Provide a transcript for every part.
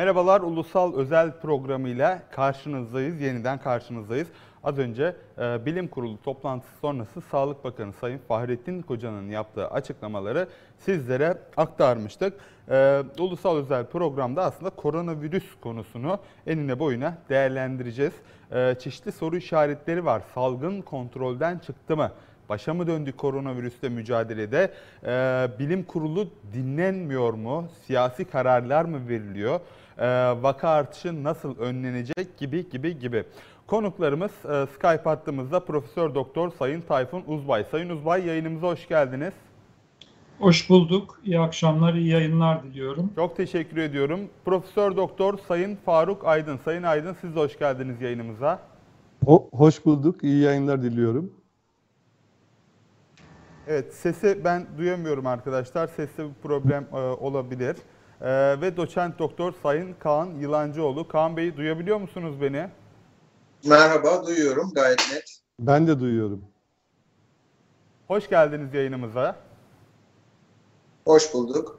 Merhabalar, Ulusal Özel programıyla karşınızdayız, yeniden karşınızdayız. Az önce e, Bilim Kurulu toplantısı sonrası Sağlık Bakanı Sayın Fahrettin Koca'nın yaptığı açıklamaları sizlere aktarmıştık. E, Ulusal Özel programda aslında koronavirüs konusunu enine boyuna değerlendireceğiz. E, çeşitli soru işaretleri var. Salgın kontrolden çıktı mı? Başa mı döndük koronavirüsle mücadelede? Ee, bilim kurulu dinlenmiyor mu? Siyasi kararlar mı veriliyor? Ee, vaka artışı nasıl önlenecek gibi gibi gibi. Konuklarımız e, Skype hattımızda Profesör Doktor Sayın Tayfun Uzbay. Sayın Uzbay yayınımıza hoş geldiniz. Hoş bulduk. İyi akşamlar, iyi yayınlar diliyorum. Çok teşekkür ediyorum. Profesör Doktor Sayın Faruk Aydın. Sayın Aydın siz de hoş geldiniz yayınımıza. Ho hoş bulduk. İyi yayınlar diliyorum. Evet, sesi ben duyamıyorum arkadaşlar. Seste bir problem e, olabilir. E, ve doçent doktor Sayın Kaan Yılancıoğlu. Kaan Bey duyabiliyor musunuz beni? Merhaba, duyuyorum gayet net. Ben de duyuyorum. Hoş geldiniz yayınımıza. Hoş bulduk.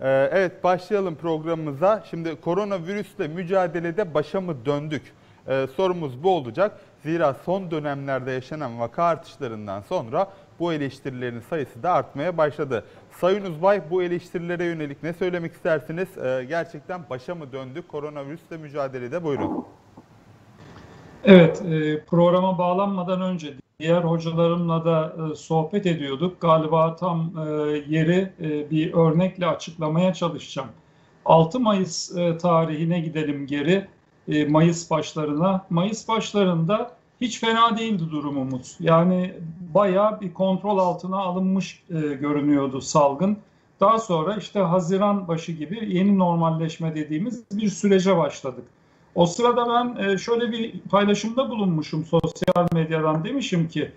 E, evet, başlayalım programımıza. Şimdi koronavirüsle mücadelede başa mı döndük? E, sorumuz bu olacak. Zira son dönemlerde yaşanan vaka artışlarından sonra bu eleştirilerin sayısı da artmaya başladı. Sayın Uzbay bu eleştirilere yönelik ne söylemek istersiniz? Ee, gerçekten başa mı döndük koronavirüsle mücadelede? Buyurun. Evet, e, programa bağlanmadan önce diğer hocalarımla da e, sohbet ediyorduk. Galiba tam e, yeri e, bir örnekle açıklamaya çalışacağım. 6 Mayıs e, tarihine gidelim geri, e, Mayıs başlarına. Mayıs başlarında hiç fena değildi durumumuz. Yani bayağı bir kontrol altına alınmış e, görünüyordu salgın. Daha sonra işte Haziran başı gibi yeni normalleşme dediğimiz bir sürece başladık. O sırada ben e, şöyle bir paylaşımda bulunmuşum sosyal medyadan demişim ki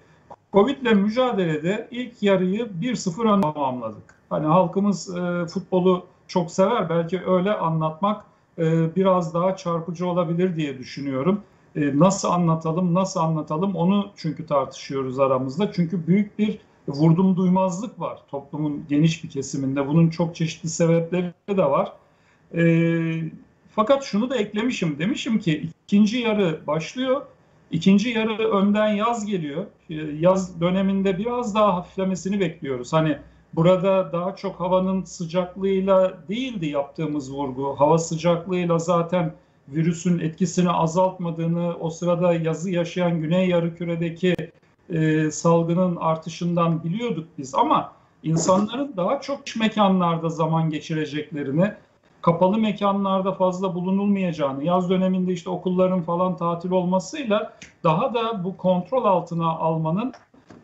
Covid ile mücadelede ilk yarıyı 1-0 ön tamamladık. Hani halkımız e, futbolu çok sever belki öyle anlatmak e, biraz daha çarpıcı olabilir diye düşünüyorum. E, nasıl anlatalım, nasıl anlatalım onu çünkü tartışıyoruz aramızda. Çünkü büyük bir vurdum duymazlık var toplumun geniş bir kesiminde. Bunun çok çeşitli sebepleri de var. E, fakat şunu da eklemişim. Demişim ki ikinci yarı başlıyor. İkinci yarı önden yaz geliyor. E, yaz döneminde biraz daha hafiflemesini bekliyoruz. Hani burada daha çok havanın sıcaklığıyla değildi yaptığımız vurgu. Hava sıcaklığıyla zaten virüsün etkisini azaltmadığını, o sırada yazı yaşayan Güney Yarıküre'deki e, salgının artışından biliyorduk biz. Ama insanların daha çok mekanlarda zaman geçireceklerini, kapalı mekanlarda fazla bulunulmayacağını, yaz döneminde işte okulların falan tatil olmasıyla daha da bu kontrol altına almanın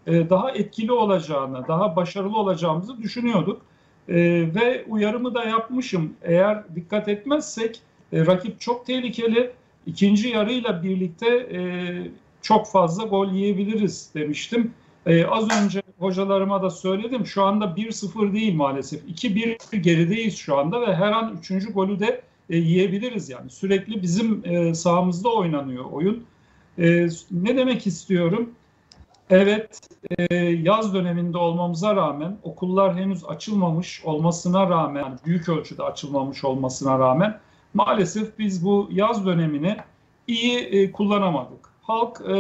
e, daha etkili olacağını, daha başarılı olacağımızı düşünüyorduk. E, ve uyarımı da yapmışım. Eğer dikkat etmezsek e, rakip çok tehlikeli. İkinci yarıyla birlikte e, çok fazla gol yiyebiliriz demiştim. E, az önce hocalarıma da söyledim. Şu anda 1-0 değil maalesef. 2-1 gerideyiz şu anda ve her an üçüncü golü de e, yiyebiliriz yani. Sürekli bizim e, sahamızda oynanıyor oyun. E, ne demek istiyorum? Evet, e, yaz döneminde olmamıza rağmen, okullar henüz açılmamış olmasına rağmen, büyük ölçüde açılmamış olmasına rağmen maalesef biz bu yaz dönemini iyi e, kullanamadık. Halk e,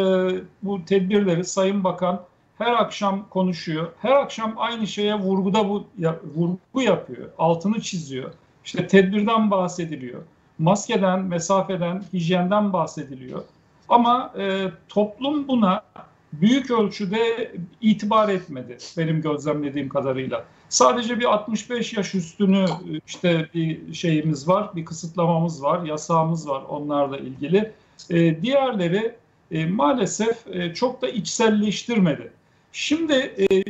bu tedbirleri Sayın Bakan her akşam konuşuyor. Her akşam aynı şeye vurguda bu ya, vurgu yapıyor. Altını çiziyor. İşte tedbirden bahsediliyor. Maskeden, mesafeden, hijyenden bahsediliyor. Ama e, toplum buna büyük ölçüde itibar etmedi benim gözlemlediğim kadarıyla. Sadece bir 65 yaş üstünü işte bir şeyimiz var, bir kısıtlamamız var, yasağımız var onlarla ilgili. E, diğerleri e, maalesef e, çok da içselleştirmedi. Şimdi e,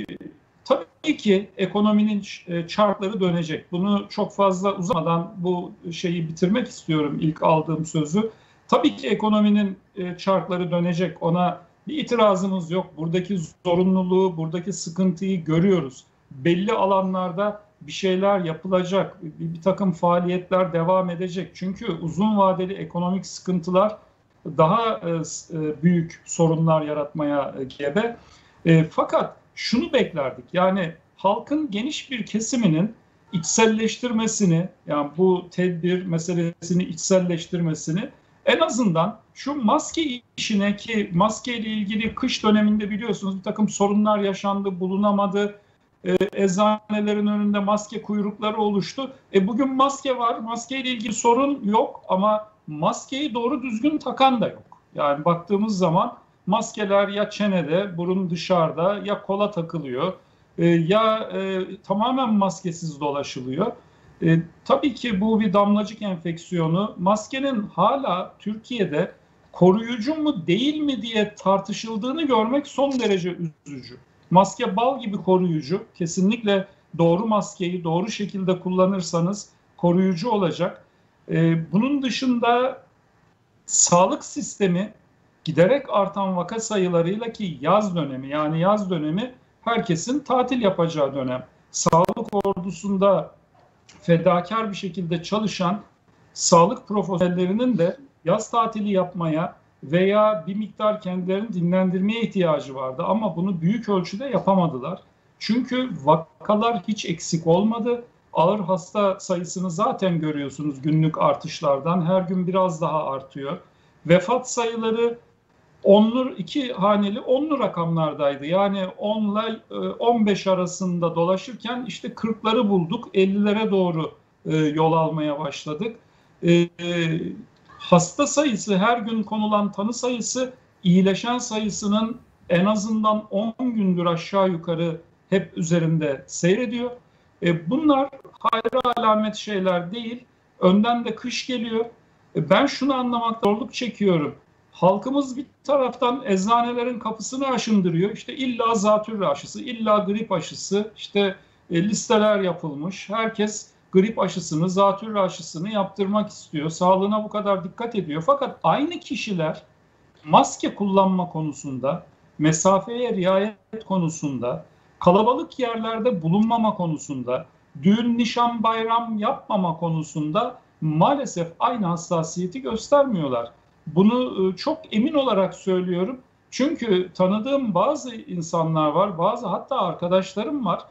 tabii ki ekonominin e, çarkları dönecek. Bunu çok fazla uzamadan bu şeyi bitirmek istiyorum ilk aldığım sözü. Tabii ki ekonominin e, çarkları dönecek. Ona bir itirazımız yok. Buradaki zorunluluğu, buradaki sıkıntıyı görüyoruz. Belli alanlarda bir şeyler yapılacak, bir, bir takım faaliyetler devam edecek. Çünkü uzun vadeli ekonomik sıkıntılar daha e, e büyük sorunlar yaratmaya e, gebe. E, fakat şunu beklerdik, yani halkın geniş bir kesiminin içselleştirmesini yani bu tedbir meselesini içselleştirmesini en azından şu maske işine ki maske ile ilgili kış döneminde biliyorsunuz bir takım sorunlar yaşandı, bulunamadı. E, eczanelerin önünde maske kuyrukları oluştu. E, bugün maske var, maske ile ilgili sorun yok ama maskeyi doğru düzgün takan da yok. Yani baktığımız zaman maskeler ya çenede, burun dışarıda ya kola takılıyor e, ya e, tamamen maskesiz dolaşılıyor. E, tabii ki bu bir damlacık enfeksiyonu. Maskenin hala Türkiye'de koruyucu mu değil mi diye tartışıldığını görmek son derece üzücü. Maske bal gibi koruyucu. Kesinlikle doğru maskeyi doğru şekilde kullanırsanız koruyucu olacak. E, bunun dışında sağlık sistemi giderek artan vaka sayılarıyla ki yaz dönemi yani yaz dönemi herkesin tatil yapacağı dönem. Sağlık ordusunda fedakar bir şekilde çalışan sağlık profesyonellerinin de yaz tatili yapmaya veya bir miktar kendilerini dinlendirmeye ihtiyacı vardı ama bunu büyük ölçüde yapamadılar. Çünkü vakalar hiç eksik olmadı. Ağır hasta sayısını zaten görüyorsunuz günlük artışlardan. Her gün biraz daha artıyor. Vefat sayıları onlu iki haneli onlu rakamlardaydı. Yani 10 ile 15 arasında dolaşırken işte 40'ları bulduk. 50'lere doğru e, yol almaya başladık. Hasta sayısı her gün konulan tanı sayısı iyileşen sayısının en azından 10 gündür aşağı yukarı hep üzerinde seyrediyor. E, bunlar hayra alamet şeyler değil. Önden de kış geliyor. E, ben şunu anlamakta zorluk çekiyorum. Halkımız bir taraftan eczanelerin kapısını aşındırıyor. İşte illa zatürre aşısı, illa grip aşısı, işte e, listeler yapılmış. Herkes grip aşısını, zatürre aşısını yaptırmak istiyor. Sağlığına bu kadar dikkat ediyor. Fakat aynı kişiler maske kullanma konusunda, mesafeye riayet konusunda, kalabalık yerlerde bulunmama konusunda, düğün, nişan, bayram yapmama konusunda maalesef aynı hassasiyeti göstermiyorlar. Bunu e, çok emin olarak söylüyorum. Çünkü tanıdığım bazı insanlar var, bazı hatta arkadaşlarım var.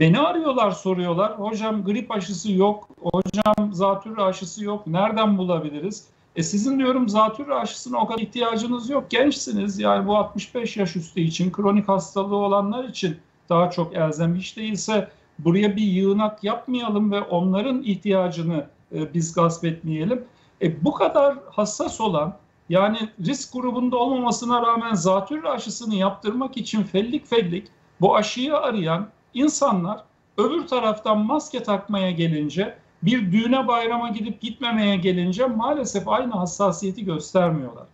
Beni arıyorlar, soruyorlar. Hocam grip aşısı yok, hocam zatürre aşısı yok. Nereden bulabiliriz? E sizin diyorum zatürre aşısına o kadar ihtiyacınız yok. Gençsiniz yani bu 65 yaş üstü için, kronik hastalığı olanlar için daha çok elzem. Hiç değilse buraya bir yığınak yapmayalım ve onların ihtiyacını e, biz gasp etmeyelim. E, bu kadar hassas olan yani risk grubunda olmamasına rağmen zatürre aşısını yaptırmak için fellik fellik bu aşıyı arayan insanlar öbür taraftan maske takmaya gelince bir düğüne bayrama gidip gitmemeye gelince maalesef aynı hassasiyeti göstermiyorlar.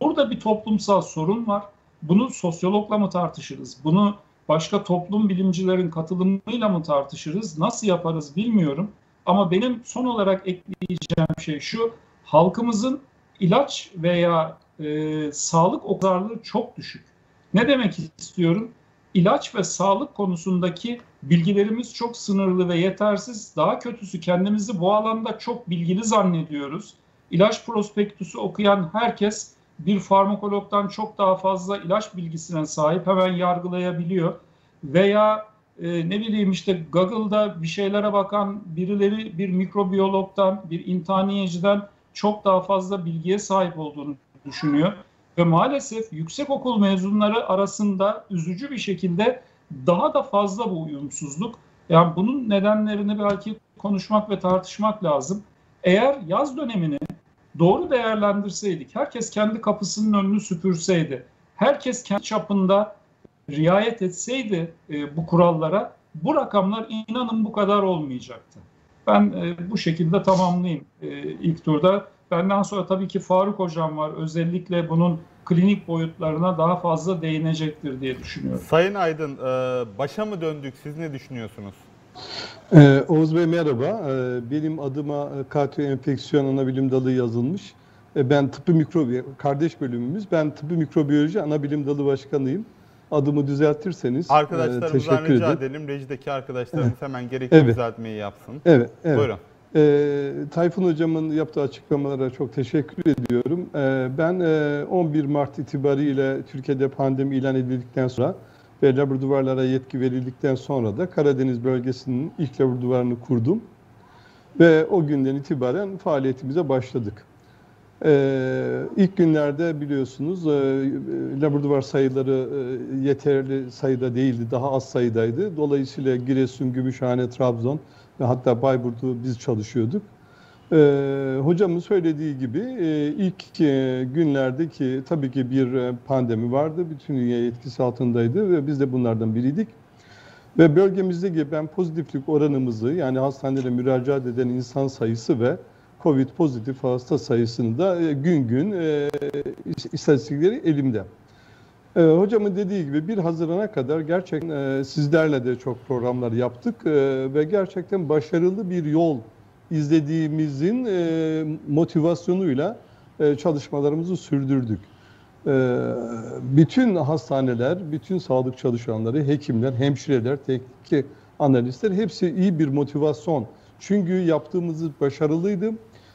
Burada bir toplumsal sorun var. Bunu sosyologla mı tartışırız? Bunu başka toplum bilimcilerin katılımıyla mı tartışırız? Nasıl yaparız bilmiyorum. Ama benim son olarak ekleyeceğim şey şu, halkımızın ilaç veya e, sağlık okurlarlığı çok düşük. Ne demek istiyorum? İlaç ve sağlık konusundaki bilgilerimiz çok sınırlı ve yetersiz. Daha kötüsü kendimizi bu alanda çok bilgili zannediyoruz. İlaç prospektüsü okuyan herkes bir farmakologdan çok daha fazla ilaç bilgisine sahip hemen yargılayabiliyor. Veya e, ne bileyim işte Google'da bir şeylere bakan birileri bir mikrobiyologdan, bir intaniyeciden çok daha fazla bilgiye sahip olduğunu düşünüyor. Ve maalesef yüksek okul mezunları arasında üzücü bir şekilde daha da fazla bu uyumsuzluk. Yani bunun nedenlerini belki konuşmak ve tartışmak lazım. Eğer yaz dönemini doğru değerlendirseydik, herkes kendi kapısının önünü süpürseydi, herkes kendi çapında riayet etseydi e, bu kurallara bu rakamlar inanın bu kadar olmayacaktı. Ben e, bu şekilde tamamlayayım e, ilk turda. Benden sonra tabii ki Faruk Hocam var. Özellikle bunun klinik boyutlarına daha fazla değinecektir diye düşünüyorum. Sayın Aydın, e, başa mı döndük? Siz ne düşünüyorsunuz? Ee, Oğuz Bey merhaba. Ee, benim adıma e, KTO enfeksiyon ana bilim dalı yazılmış. Ee, ben tıbbi mikrobiyoloji, kardeş bölümümüz. Ben tıbbi mikrobiyoloji ana bilim dalı başkanıyım. Adımı düzeltirseniz e, Arkadaşlarımızdan teşekkür rica ederim. edelim. Rejideki arkadaşlarımız hemen gerekli Evet. düzeltmeyi yapsın. Evet, evet. Buyurun. Ee, Tayfun Hocam'ın yaptığı açıklamalara çok teşekkür ediyorum. Ee, ben e, 11 Mart itibariyle Türkiye'de pandemi ilan edildikten sonra ve laboratuvarlara yetki verildikten sonra da Karadeniz bölgesinin ilk laboratuvarını kurdum. Ve o günden itibaren faaliyetimize başladık. Ee, ilk günlerde biliyorsunuz e, laboratuvar sayıları e, yeterli sayıda değildi, daha az sayıdaydı. Dolayısıyla Giresun, Gümüşhane, Trabzon ve hatta Bayburt'u biz çalışıyorduk. Ee, hocamın söylediği gibi e, ilk e, günlerdeki tabii ki bir e, pandemi vardı. Bütün dünya etkisi altındaydı ve biz de bunlardan biriydik. Ve bölgemizdeki ben pozitiflik oranımızı yani hastanelere müracaat eden insan sayısı ve COVID pozitif hasta sayısını da e, gün gün e, istatistikleri elimde. E, hocamın dediği gibi 1 Haziran'a kadar gerçekten e, sizlerle de çok programlar yaptık e, ve gerçekten başarılı bir yol izlediğimizin e, motivasyonuyla e, çalışmalarımızı sürdürdük. E, bütün hastaneler, bütün sağlık çalışanları, hekimler, hemşireler, teknik analistler hepsi iyi bir motivasyon. Çünkü yaptığımız başarılıydı.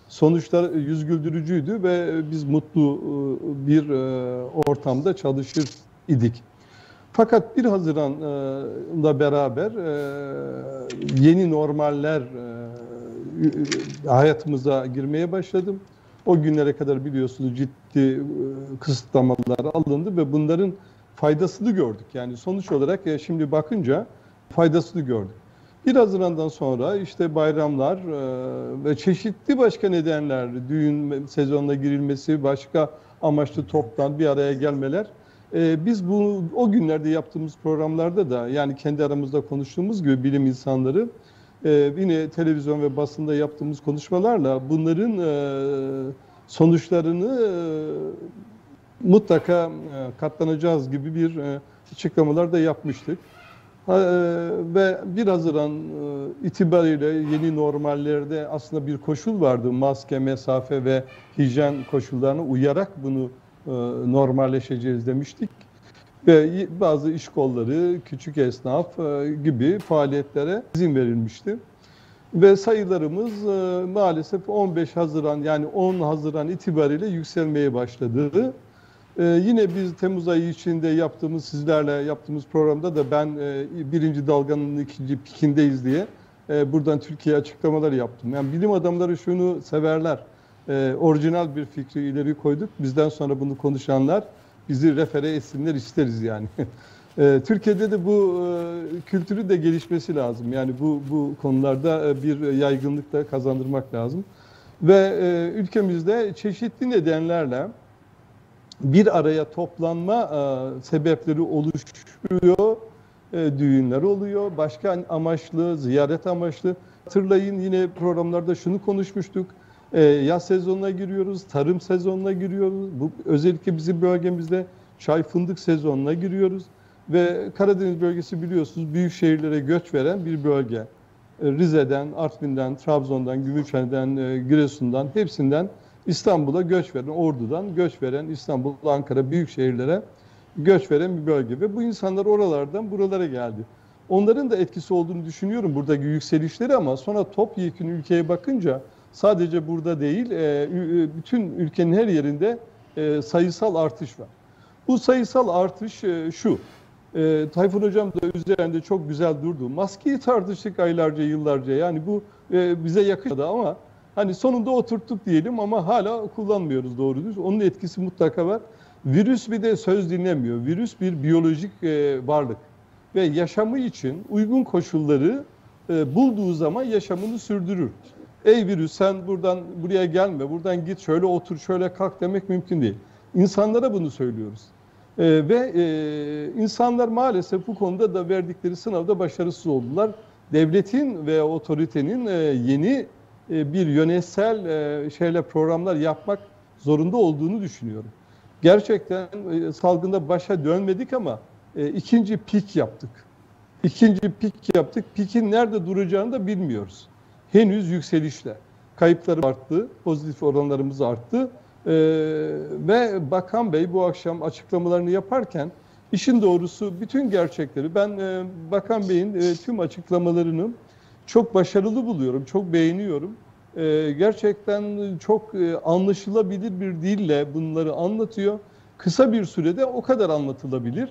Sonuçlar yüz güldürücüydü ve biz mutlu e, bir e, ortamda çalışır idik. Fakat 1 Haziran'la beraber e, yeni normaller hayatımıza girmeye başladım. O günlere kadar biliyorsunuz ciddi kısıtlamalar alındı ve bunların faydasını gördük. Yani sonuç olarak şimdi bakınca faydasını gördük. 1 Haziran'dan sonra işte bayramlar ve çeşitli başka nedenler, düğün sezonuna girilmesi, başka amaçlı toptan bir araya gelmeler. Biz bu o günlerde yaptığımız programlarda da yani kendi aramızda konuştuğumuz gibi bilim insanları yine televizyon ve basında yaptığımız konuşmalarla bunların sonuçlarını mutlaka katlanacağız gibi bir açıklamalar da yapmıştık. Ve 1 Haziran itibariyle yeni normallerde aslında bir koşul vardı. Maske, mesafe ve hijyen koşullarına uyarak bunu normalleşeceğiz demiştik. Ve bazı iş kolları, küçük esnaf gibi faaliyetlere izin verilmişti. Ve sayılarımız maalesef 15 Haziran yani 10 Haziran itibariyle yükselmeye başladı. Ee, yine biz Temmuz ayı içinde yaptığımız sizlerle yaptığımız programda da ben e, birinci dalganın ikinci pikindeyiz diye e, buradan Türkiye açıklamalar yaptım. Yani bilim adamları şunu severler. E, orijinal bir fikri ileri koyduk. Bizden sonra bunu konuşanlar bizi refere etsinler isteriz yani. e, Türkiye'de de bu e, kültürü de gelişmesi lazım. Yani bu bu konularda e, bir yaygınlık da kazandırmak lazım. Ve e, ülkemizde çeşitli nedenlerle bir araya toplanma e, sebepleri oluşuyor. E, düğünler oluyor. Başka amaçlı, ziyaret amaçlı. Hatırlayın yine programlarda şunu konuşmuştuk. E, yaz sezonuna giriyoruz, tarım sezonuna giriyoruz. Bu özellikle bizim bölgemizde çay fındık sezonuna giriyoruz. Ve Karadeniz bölgesi biliyorsunuz büyük şehirlere göç veren bir bölge. E, Rize'den, Artvin'den, Trabzon'dan, Gümüşhane'den, e, Giresun'dan hepsinden İstanbul'a göç veren, Ordu'dan göç veren, İstanbul, Ankara büyük şehirlere göç veren bir bölge. Ve bu insanlar oralardan buralara geldi. Onların da etkisi olduğunu düşünüyorum buradaki yükselişleri ama sonra topyekun ülkeye bakınca sadece burada değil, bütün ülkenin her yerinde sayısal artış var. Bu sayısal artış şu, Tayfun Hocam da üzerinde çok güzel durdu. Maskeyi tartıştık aylarca, yıllarca. Yani bu bize yakışmadı ama Hani sonunda oturttuk diyelim ama hala kullanmıyoruz doğru düz. Onun etkisi mutlaka var. Virüs bir de söz dinlemiyor. Virüs bir biyolojik e, varlık. Ve yaşamı için uygun koşulları e, bulduğu zaman yaşamını sürdürür. Ey virüs sen buradan buraya gelme, buradan git, şöyle otur, şöyle kalk demek mümkün değil. İnsanlara bunu söylüyoruz. E, ve e, insanlar maalesef bu konuda da verdikleri sınavda başarısız oldular. Devletin ve otoritenin e, yeni e, bir yönetsel e, şeyle programlar yapmak zorunda olduğunu düşünüyorum. Gerçekten e, salgında başa dönmedik ama ikinci pik yaptık. İkinci pik yaptık. Pikin nerede duracağını da bilmiyoruz. Henüz yükselişle. Kayıpları arttı, pozitif oranlarımız arttı. ve Bakan Bey bu akşam açıklamalarını yaparken işin doğrusu bütün gerçekleri ben Bakan Bey'in tüm açıklamalarını çok başarılı buluyorum, çok beğeniyorum. Ee, gerçekten çok e, anlaşılabilir bir dille bunları anlatıyor. Kısa bir sürede o kadar anlatılabilir.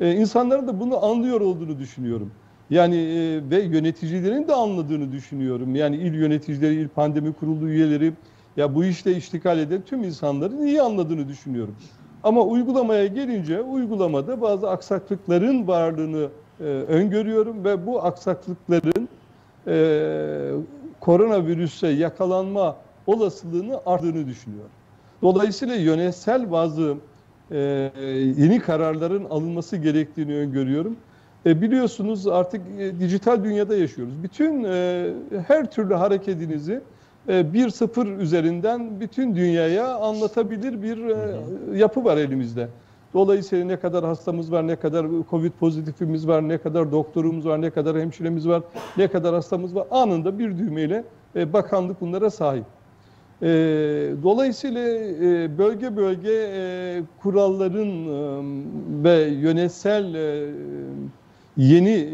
E, insanların da bunu anlıyor olduğunu düşünüyorum. Yani e, ve yöneticilerin de anladığını düşünüyorum. Yani il yöneticileri, il pandemi kurulu üyeleri ya bu işte iştikal eden tüm insanların iyi anladığını düşünüyorum. Ama uygulamaya gelince uygulamada bazı aksaklıkların varlığını e, öngörüyorum ve bu aksaklıkların e, koronavirüse yakalanma olasılığını arttığını düşünüyorum. Dolayısıyla yönetsel bazı e, yeni kararların alınması gerektiğini öngörüyorum. E, biliyorsunuz artık e, dijital dünyada yaşıyoruz. Bütün e, her türlü hareketinizi e, 1-0 üzerinden bütün dünyaya anlatabilir bir e, yapı var elimizde. Dolayısıyla ne kadar hastamız var, ne kadar Covid pozitifimiz var, ne kadar doktorumuz var, ne kadar hemşiremiz var, ne kadar hastamız var anında bir düğmeyle e, bakanlık bunlara sahip. E, dolayısıyla e, bölge bölge kuralların ve yönetsel yeni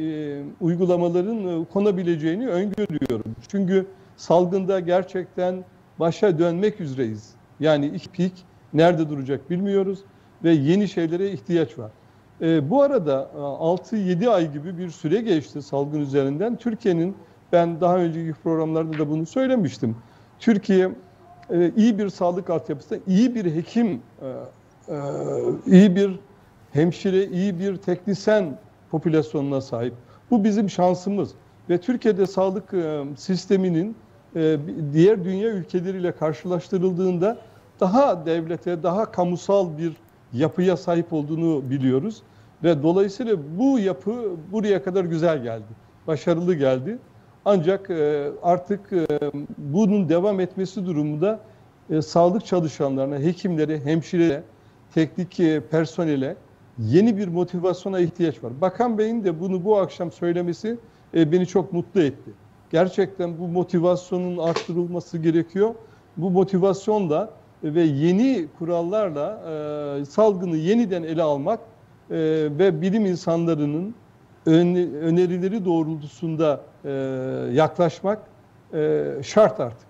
uygulamaların e, konabileceğini öngörüyorum. Çünkü salgında gerçekten başa dönmek üzereyiz. Yani ilk pik nerede duracak bilmiyoruz ve yeni şeylere ihtiyaç var. E, bu arada 6-7 ay gibi bir süre geçti salgın üzerinden. Türkiye'nin ben daha önceki programlarda da bunu söylemiştim. Türkiye e, iyi bir sağlık altyapısı, iyi bir hekim, e, e, iyi bir hemşire, iyi bir teknisyen popülasyonuna sahip. Bu bizim şansımız ve Türkiye'de sağlık e, sisteminin e, diğer dünya ülkeleriyle karşılaştırıldığında daha devlete, daha kamusal bir yapıya sahip olduğunu biliyoruz ve dolayısıyla bu yapı buraya kadar güzel geldi, başarılı geldi. Ancak e, artık e, bunun devam etmesi durumunda e, sağlık çalışanlarına, hekimlere, hemşirelere, teknik personele yeni bir motivasyona ihtiyaç var. Bakan Bey'in de bunu bu akşam söylemesi beni çok mutlu etti. Gerçekten bu motivasyonun arttırılması gerekiyor. Bu motivasyon da ve yeni kurallarla e, salgını yeniden ele almak e, ve bilim insanlarının önerileri doğrultusunda e, yaklaşmak e, şart artık.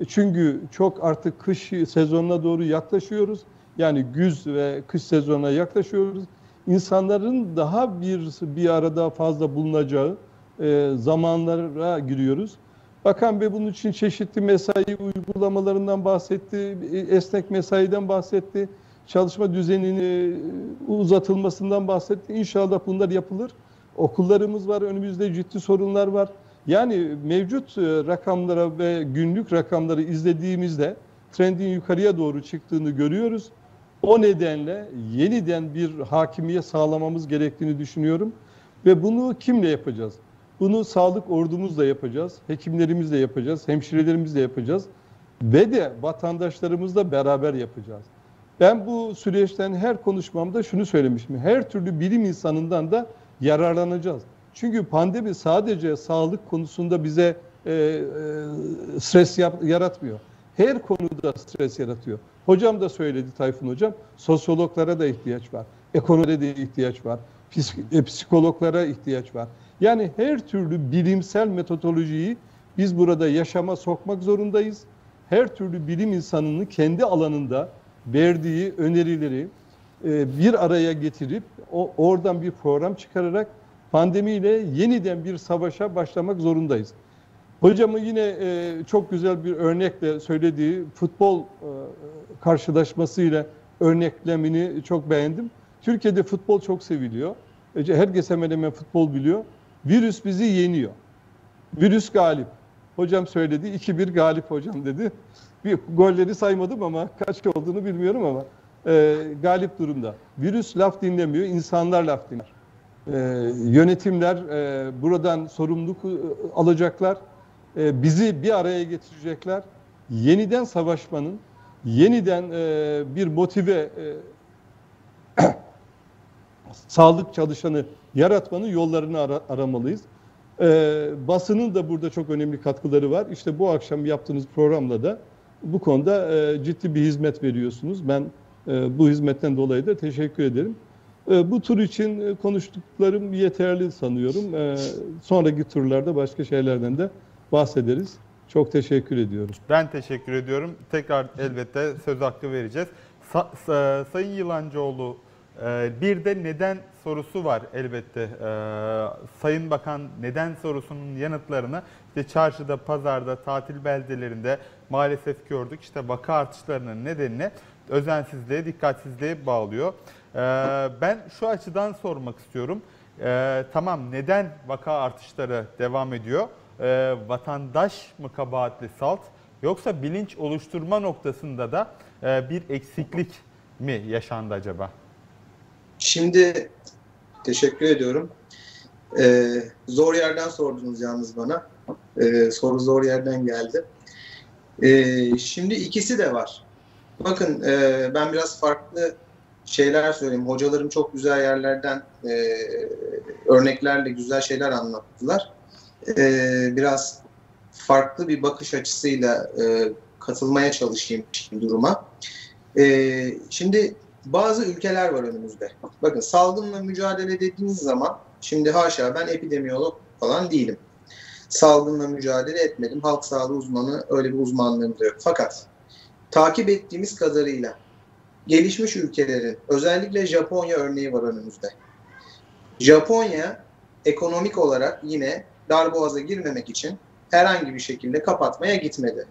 E, çünkü çok artık kış sezonuna doğru yaklaşıyoruz. Yani güz ve kış sezonuna yaklaşıyoruz. İnsanların daha bir bir arada fazla bulunacağı e, zamanlara giriyoruz. Bakan Bey bunun için çeşitli mesai uygulamalarından bahsetti, esnek mesaiden bahsetti, çalışma düzeninin uzatılmasından bahsetti. İnşallah bunlar yapılır. Okullarımız var, önümüzde ciddi sorunlar var. Yani mevcut rakamlara ve günlük rakamları izlediğimizde trendin yukarıya doğru çıktığını görüyoruz. O nedenle yeniden bir hakimiyet sağlamamız gerektiğini düşünüyorum. Ve bunu kimle yapacağız? Bunu sağlık ordumuzla yapacağız, hekimlerimizle yapacağız, hemşirelerimizle yapacağız ve de vatandaşlarımızla beraber yapacağız. Ben bu süreçten her konuşmamda şunu söylemiştim. Her türlü bilim insanından da yararlanacağız. Çünkü pandemi sadece sağlık konusunda bize e, e, stres yap, yaratmıyor. Her konuda stres yaratıyor. Hocam da söyledi Tayfun Hocam. Sosyologlara da ihtiyaç var. Ekonomide de ihtiyaç var. E, psikologlara ihtiyaç var. Yani her türlü bilimsel metodolojiyi biz burada yaşama sokmak zorundayız. Her türlü bilim insanının kendi alanında verdiği önerileri e, bir araya getirip oradan bir program çıkararak pandemiyle yeniden bir savaşa başlamak zorundayız. Hocamın yine e, çok güzel bir örnekle söylediği futbol e, karşılaşmasıyla örneklemini çok beğendim. Türkiye'de futbol çok seviliyor. Herkes hemen hemen futbol biliyor. Virüs bizi yeniyor. Virüs galip. Hocam söyledi 2-1 galip hocam dedi. Bir golleri saymadım ama kaç olduğunu bilmiyorum ama e, galip durumda. Virüs laf dinlemiyor, insanlar laf dinler. E, yönetimler e, buradan sorumluluk e, alacaklar. E, bizi bir araya getirecekler. Yeniden savaşmanın, yeniden e, bir motive e, sağlık çalışanı yaratmanın yollarını ara, aramalıyız. Ee, basının da burada çok önemli katkıları var. İşte bu akşam yaptığınız programla da bu konuda e, ciddi bir hizmet veriyorsunuz. Ben e, bu hizmetten dolayı da teşekkür ederim. E, bu tur için e, konuştuklarım yeterli sanıyorum. E, sonraki turlarda başka şeylerden de bahsederiz. Çok teşekkür ediyorum. Ben teşekkür ediyorum. Tekrar elbette söz hakkı vereceğiz. Sa- Sayın Yılancıoğlu bir de neden sorusu var elbette. Ee, Sayın Bakan neden sorusunun yanıtlarını işte çarşıda, pazarda, tatil beldelerinde maalesef gördük. İşte vaka artışlarının nedenini özensizliğe, dikkatsizliğe bağlıyor. Ee, ben şu açıdan sormak istiyorum. Ee, tamam neden vaka artışları devam ediyor? Ee, vatandaş mı kabahatli salt yoksa bilinç oluşturma noktasında da e, bir eksiklik mi yaşandı acaba? Şimdi teşekkür ediyorum. Ee, zor yerden sordunuz yalnız bana. Ee, soru zor yerden geldi. Ee, şimdi ikisi de var. Bakın e, ben biraz farklı şeyler söyleyeyim. Hocalarım çok güzel yerlerden e, örneklerle güzel şeyler anlattılar. E, biraz farklı bir bakış açısıyla e, katılmaya çalışayım duruma. E, şimdi bazı ülkeler var önümüzde. Bakın salgınla mücadele dediğiniz zaman şimdi haşa ben epidemiyolog falan değilim. Salgınla mücadele etmedim. Halk sağlığı uzmanı öyle bir uzmanlığım da yok. Fakat takip ettiğimiz kadarıyla gelişmiş ülkelerin özellikle Japonya örneği var önümüzde. Japonya ekonomik olarak yine darboğaza girmemek için herhangi bir şekilde kapatmaya gitmedi.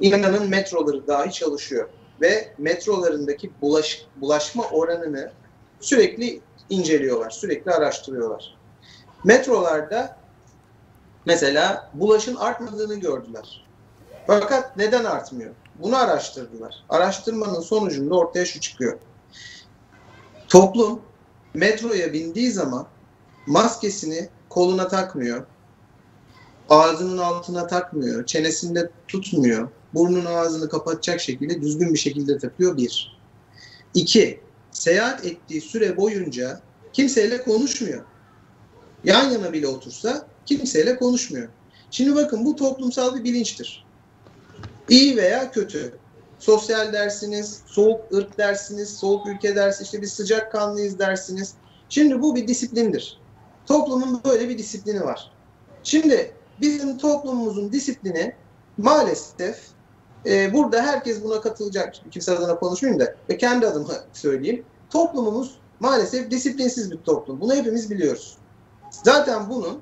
İnanın metroları dahi çalışıyor ve metrolarındaki bulaş, bulaşma oranını sürekli inceliyorlar, sürekli araştırıyorlar. Metrolarda mesela bulaşın artmadığını gördüler. Fakat neden artmıyor? Bunu araştırdılar. Araştırmanın sonucunda ortaya şu çıkıyor. Toplum metroya bindiği zaman maskesini koluna takmıyor, ağzının altına takmıyor, çenesinde tutmuyor, burnunu ağzını kapatacak şekilde düzgün bir şekilde takıyor bir. İki, seyahat ettiği süre boyunca kimseyle konuşmuyor. Yan yana bile otursa kimseyle konuşmuyor. Şimdi bakın bu toplumsal bir bilinçtir. İyi veya kötü. Sosyal dersiniz, soğuk ırk dersiniz, soğuk ülke dersi, işte biz sıcak kanlıyız dersiniz. Şimdi bu bir disiplindir. Toplumun böyle bir disiplini var. Şimdi bizim toplumumuzun disiplini maalesef e, burada herkes buna katılacak. Kimse adına konuşmayayım da ve kendi adıma söyleyeyim. Toplumumuz maalesef disiplinsiz bir toplum. Bunu hepimiz biliyoruz. Zaten bunun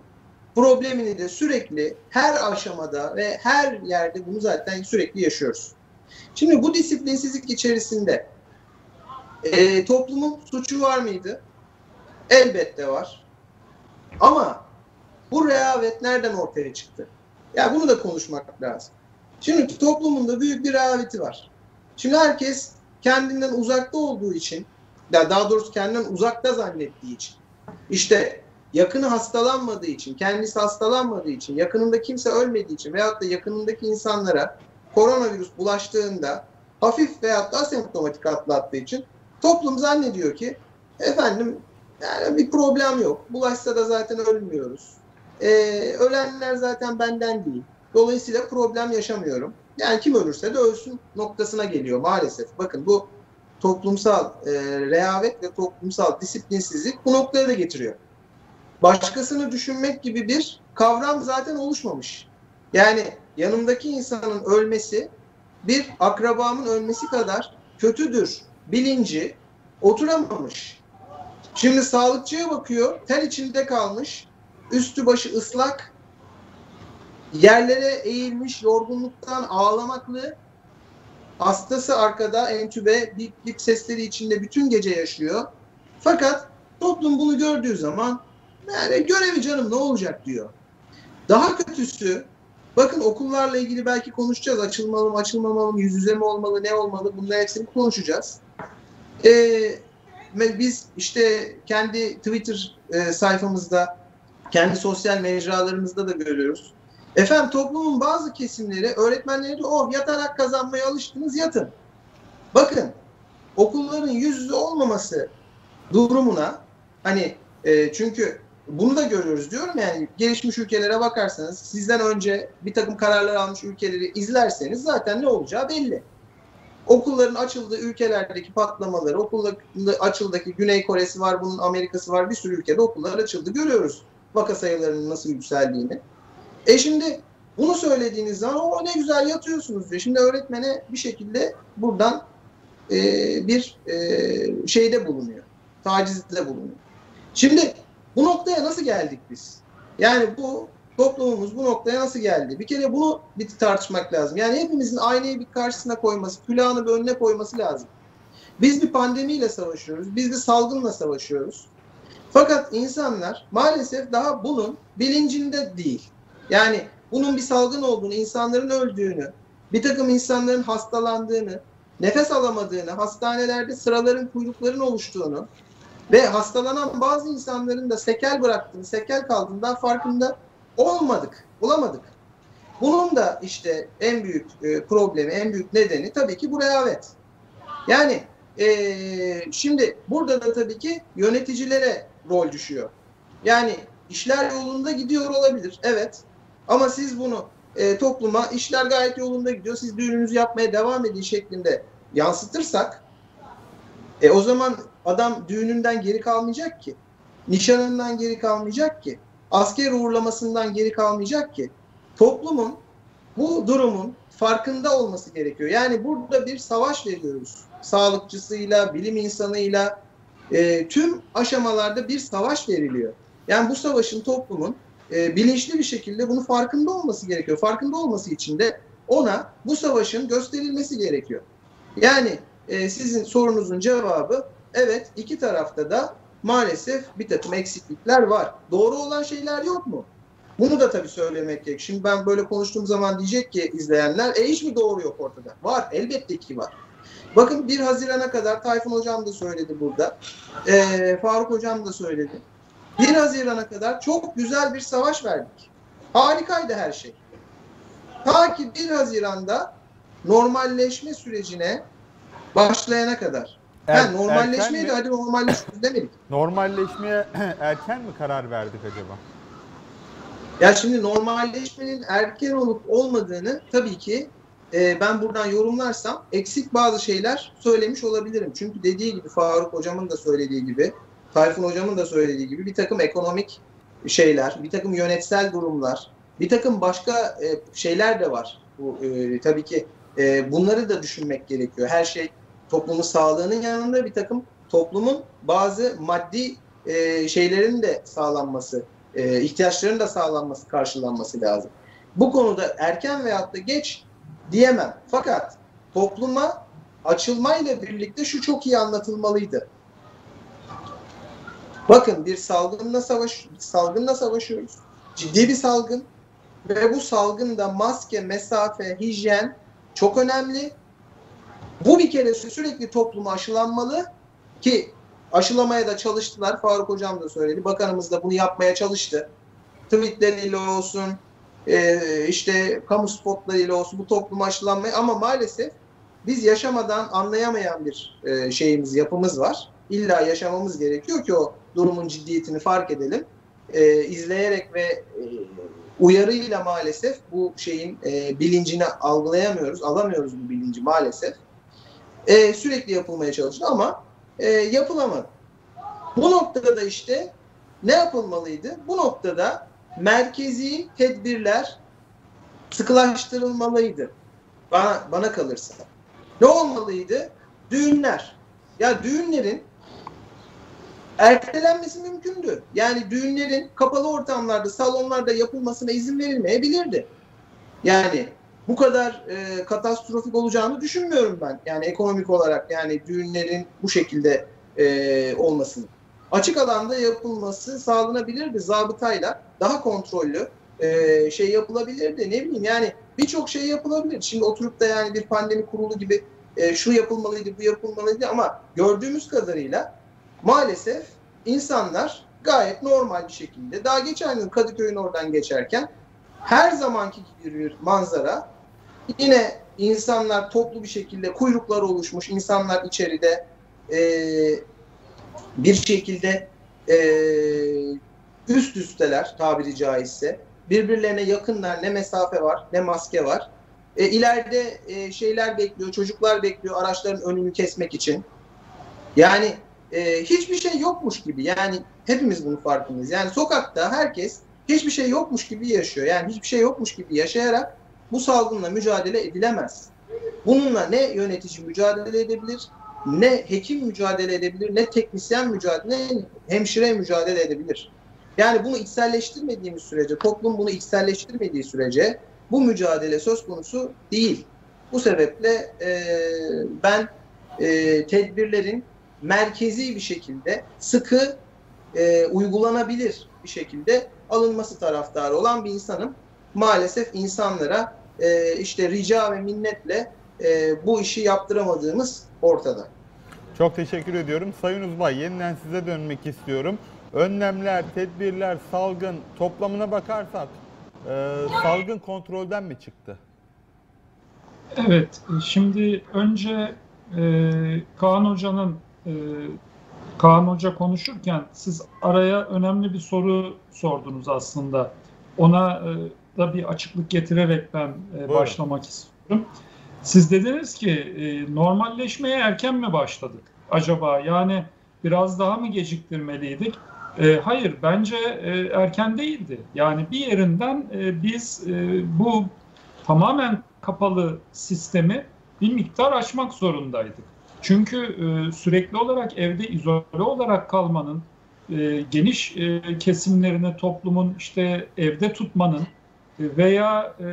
problemini de sürekli her aşamada ve her yerde bunu zaten sürekli yaşıyoruz. Şimdi bu disiplinsizlik içerisinde e, toplumun suçu var mıydı? Elbette var. Ama bu rehavet nereden ortaya çıktı? Ya bunu da konuşmak lazım. Şimdi toplumunda büyük bir rehaveti var. Şimdi herkes kendinden uzakta olduğu için, daha doğrusu kendinden uzakta zannettiği için, işte yakını hastalanmadığı için, kendisi hastalanmadığı için, yakınında kimse ölmediği için veyahut da yakınındaki insanlara koronavirüs bulaştığında hafif veyahut da asemptomatik atlattığı için toplum zannediyor ki efendim yani bir problem yok. Bulaşsa da zaten ölmüyoruz. Ee, ölenler zaten benden değil. Dolayısıyla problem yaşamıyorum. Yani kim ölürse de ölsün noktasına geliyor maalesef. Bakın bu toplumsal e, rehavet ve toplumsal disiplinsizlik bu noktaya da getiriyor. Başkasını düşünmek gibi bir kavram zaten oluşmamış. Yani yanımdaki insanın ölmesi bir akrabamın ölmesi kadar kötüdür bilinci oturamamış. Şimdi sağlıkçıya bakıyor, ter içinde kalmış, üstü başı ıslak, yerlere eğilmiş, yorgunluktan ağlamaklı, hastası arkada entübe, bip bip sesleri içinde bütün gece yaşıyor. Fakat toplum bunu gördüğü zaman yani görevi canım ne olacak diyor. Daha kötüsü bakın okullarla ilgili belki konuşacağız. Açılmalı mı, açılmamalı mı, yüz yüze mi olmalı, ne olmalı bunların hepsini konuşacağız. Ee, biz işte kendi Twitter e, sayfamızda, kendi sosyal mecralarımızda da görüyoruz. Efendim toplumun bazı kesimleri öğretmenleri de oh yatarak kazanmaya alıştınız yatın. Bakın okulların yüz yüze olmaması durumuna hani e, çünkü bunu da görüyoruz diyorum yani gelişmiş ülkelere bakarsanız sizden önce bir takım kararlar almış ülkeleri izlerseniz zaten ne olacağı belli. Okulların açıldığı ülkelerdeki patlamaları, okulların açıldaki Güney Kore'si var, bunun Amerika'sı var, bir sürü ülkede okullar açıldı. Görüyoruz vaka sayılarının nasıl yükseldiğini. E şimdi bunu söylediğiniz zaman o ne güzel yatıyorsunuz diyor. Şimdi öğretmene bir şekilde buradan e, bir e, şeyde bulunuyor. tacizde bulunuyor. Şimdi bu noktaya nasıl geldik biz? Yani bu toplumumuz bu noktaya nasıl geldi? Bir kere bunu bir tartışmak lazım. Yani hepimizin aynayı bir karşısına koyması, külahını bir önüne koyması lazım. Biz bir pandemiyle savaşıyoruz, biz bir salgınla savaşıyoruz. Fakat insanlar maalesef daha bunun bilincinde değil. Yani bunun bir salgın olduğunu, insanların öldüğünü, bir takım insanların hastalandığını, nefes alamadığını, hastanelerde sıraların, kuyrukların oluştuğunu ve hastalanan bazı insanların da sekel bıraktığını, sekel kaldığından farkında olmadık, olamadık. Bunun da işte en büyük e, problemi, en büyük nedeni tabii ki bu rehavet. Yani e, şimdi burada da tabii ki yöneticilere rol düşüyor. Yani işler yolunda gidiyor olabilir, evet. Ama siz bunu e, topluma işler gayet yolunda gidiyor, siz düğününüzü yapmaya devam edin şeklinde yansıtırsak e, o zaman adam düğününden geri kalmayacak ki. Nişanından geri kalmayacak ki. Asker uğurlamasından geri kalmayacak ki. Toplumun bu durumun farkında olması gerekiyor. Yani burada bir savaş veriyoruz. Sağlıkçısıyla, bilim insanıyla e, tüm aşamalarda bir savaş veriliyor. Yani bu savaşın toplumun e, bilinçli bir şekilde bunu farkında olması gerekiyor. Farkında olması için de ona bu savaşın gösterilmesi gerekiyor. Yani e, sizin sorunuzun cevabı evet iki tarafta da maalesef bir takım eksiklikler var. Doğru olan şeyler yok mu? Bunu da tabii söylemek gerek. Şimdi ben böyle konuştuğum zaman diyecek ki izleyenler e hiç mi doğru yok ortada? Var. Elbette ki var. Bakın 1 Haziran'a kadar Tayfun Hocam da söyledi burada. E, Faruk Hocam da söyledi. 1 Haziran'a kadar çok güzel bir savaş verdik. Harikaydı her şey. Ta ki 1 Haziran'da normalleşme sürecine başlayana kadar. Er- ha, normalleşmeyi de hadi normalleşme demedik. Normalleşmeye erken mi karar verdik acaba? Ya şimdi normalleşmenin erken olup olmadığını tabii ki e, ben buradan yorumlarsam eksik bazı şeyler söylemiş olabilirim. Çünkü dediği gibi Faruk hocamın da söylediği gibi, Tayfun hocamın da söylediği gibi bir takım ekonomik şeyler, bir takım yönetsel durumlar, bir takım başka e, şeyler de var. Bu e, tabii ki e, bunları da düşünmek gerekiyor. Her şey toplumun sağlığının yanında bir takım toplumun bazı maddi e, şeylerin de sağlanması, e, ihtiyaçların da sağlanması, karşılanması lazım. Bu konuda erken veyahut da geç diyemem. Fakat topluma açılmayla birlikte şu çok iyi anlatılmalıydı. Bakın bir salgınla savaş salgınla savaşıyoruz. Ciddi bir salgın ve bu salgında maske, mesafe, hijyen çok önemli. Bu bir kere sürekli topluma aşılanmalı ki aşılamaya da çalıştılar. Faruk Hocam da söyledi. Bakanımız da bunu yapmaya çalıştı. Tweetleriyle olsun, e, işte kamu spotlarıyla olsun bu topluma aşılanmaya ama maalesef biz yaşamadan anlayamayan bir e, şeyimiz, yapımız var. İlla yaşamamız gerekiyor ki o durumun ciddiyetini fark edelim. E, izleyerek ve e, uyarıyla maalesef bu şeyin e, bilincini algılayamıyoruz, alamıyoruz bu bilinci maalesef. E, sürekli yapılmaya çalıştı ama e, yapılamadı. Bu noktada da işte ne yapılmalıydı? Bu noktada merkezi tedbirler sıkılaştırılmalıydı. Bana, bana kalırsa. Ne olmalıydı? Düğünler. Ya düğünlerin ertelenmesi mümkündü. Yani düğünlerin kapalı ortamlarda, salonlarda yapılmasına izin verilmeyebilirdi. Yani bu kadar e, katastrofik olacağını düşünmüyorum ben. Yani ekonomik olarak yani düğünlerin bu şekilde e, olmasını. Açık alanda yapılması sağlanabilirdi zabıtayla. Daha kontrollü e, şey yapılabilirdi. Ne bileyim yani birçok şey yapılabilir. Şimdi oturup da yani bir pandemi kurulu gibi e, şu yapılmalıydı, bu yapılmalıydı ama gördüğümüz kadarıyla maalesef insanlar gayet normal bir şekilde daha geçen gün Kadıköy'ün oradan geçerken her zamanki gibi bir manzara yine insanlar toplu bir şekilde kuyruklar oluşmuş insanlar içeride e, bir şekilde e, üst üsteler tabiri caizse. Birbirlerine yakınlar ne mesafe var ne maske var. E, ileride e, şeyler bekliyor çocuklar bekliyor araçların önünü kesmek için. Yani e, hiçbir şey yokmuş gibi yani hepimiz bunun farkındayız yani sokakta herkes hiçbir şey yokmuş gibi yaşıyor yani hiçbir şey yokmuş gibi yaşayarak bu salgınla mücadele edilemez. Bununla ne yönetici mücadele edebilir ne hekim mücadele edebilir, ne teknisyen mücadele, ne hemşire mücadele edebilir. Yani bunu içselleştirmediğimiz sürece, toplum bunu içselleştirmediği sürece bu mücadele söz konusu değil. Bu sebeple e, ben e, tedbirlerin merkezi bir şekilde sıkı e, uygulanabilir bir şekilde alınması taraftarı olan bir insanım. Maalesef insanlara e, işte rica ve minnetle e, bu işi yaptıramadığımız ortada. Çok teşekkür ediyorum. Sayın Uzbay yeniden size dönmek istiyorum. Önlemler, tedbirler, salgın toplamına bakarsak e, salgın kontrolden mi çıktı? Evet, şimdi önce e, Kaan Hoca'nın e, Kaan Hoca konuşurken siz araya önemli bir soru sordunuz aslında. Ona e, da bir açıklık getirerek ben e, başlamak istiyorum. Siz dediniz ki e, normalleşmeye erken mi başladık acaba? Yani biraz daha mı geciktirmeliydik? E, hayır, bence e, erken değildi. Yani bir yerinden e, biz e, bu tamamen kapalı sistemi bir miktar açmak zorundaydık. Çünkü e, sürekli olarak evde izole olarak kalmanın, e, geniş e, kesimlerini toplumun işte evde tutmanın e, veya e,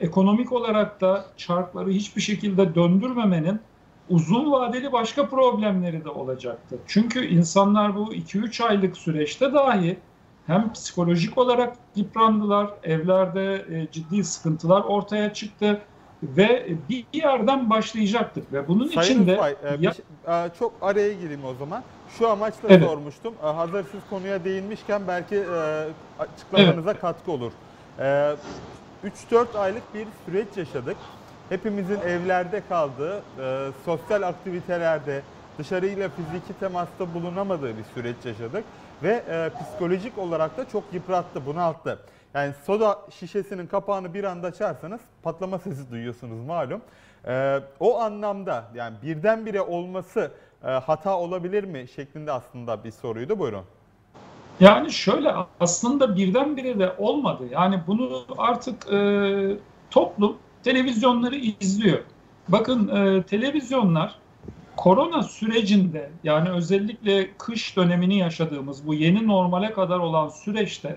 ekonomik olarak da çarkları hiçbir şekilde döndürmemenin uzun vadeli başka problemleri de olacaktı. Çünkü insanlar bu 2-3 aylık süreçte dahi hem psikolojik olarak yıprandılar, evlerde e, ciddi sıkıntılar ortaya çıktı ve bir yerden başlayacaktık ve bunun Sayın için de Uzbay, e, ya- şey- e, çok araya gireyim o zaman. Şu amaçla Evet. sormuştum. E, hazır siz konuya değinmişken belki e, açıklamanıza katkı olur. E, 3-4 aylık bir süreç yaşadık. Hepimizin evlerde kaldığı, e, sosyal aktivitelerde, dışarıyla fiziki temasta bulunamadığı bir süreç yaşadık. Ve e, psikolojik olarak da çok yıprattı, bunalttı. Yani soda şişesinin kapağını bir anda açarsanız patlama sesi duyuyorsunuz malum. Ee, o anlamda yani birdenbire olması e, hata olabilir mi şeklinde aslında bir soruydu. Buyurun. Yani şöyle aslında birdenbire de olmadı. Yani bunu artık e, toplum televizyonları izliyor. Bakın e, televizyonlar korona sürecinde yani özellikle kış dönemini yaşadığımız bu yeni normale kadar olan süreçte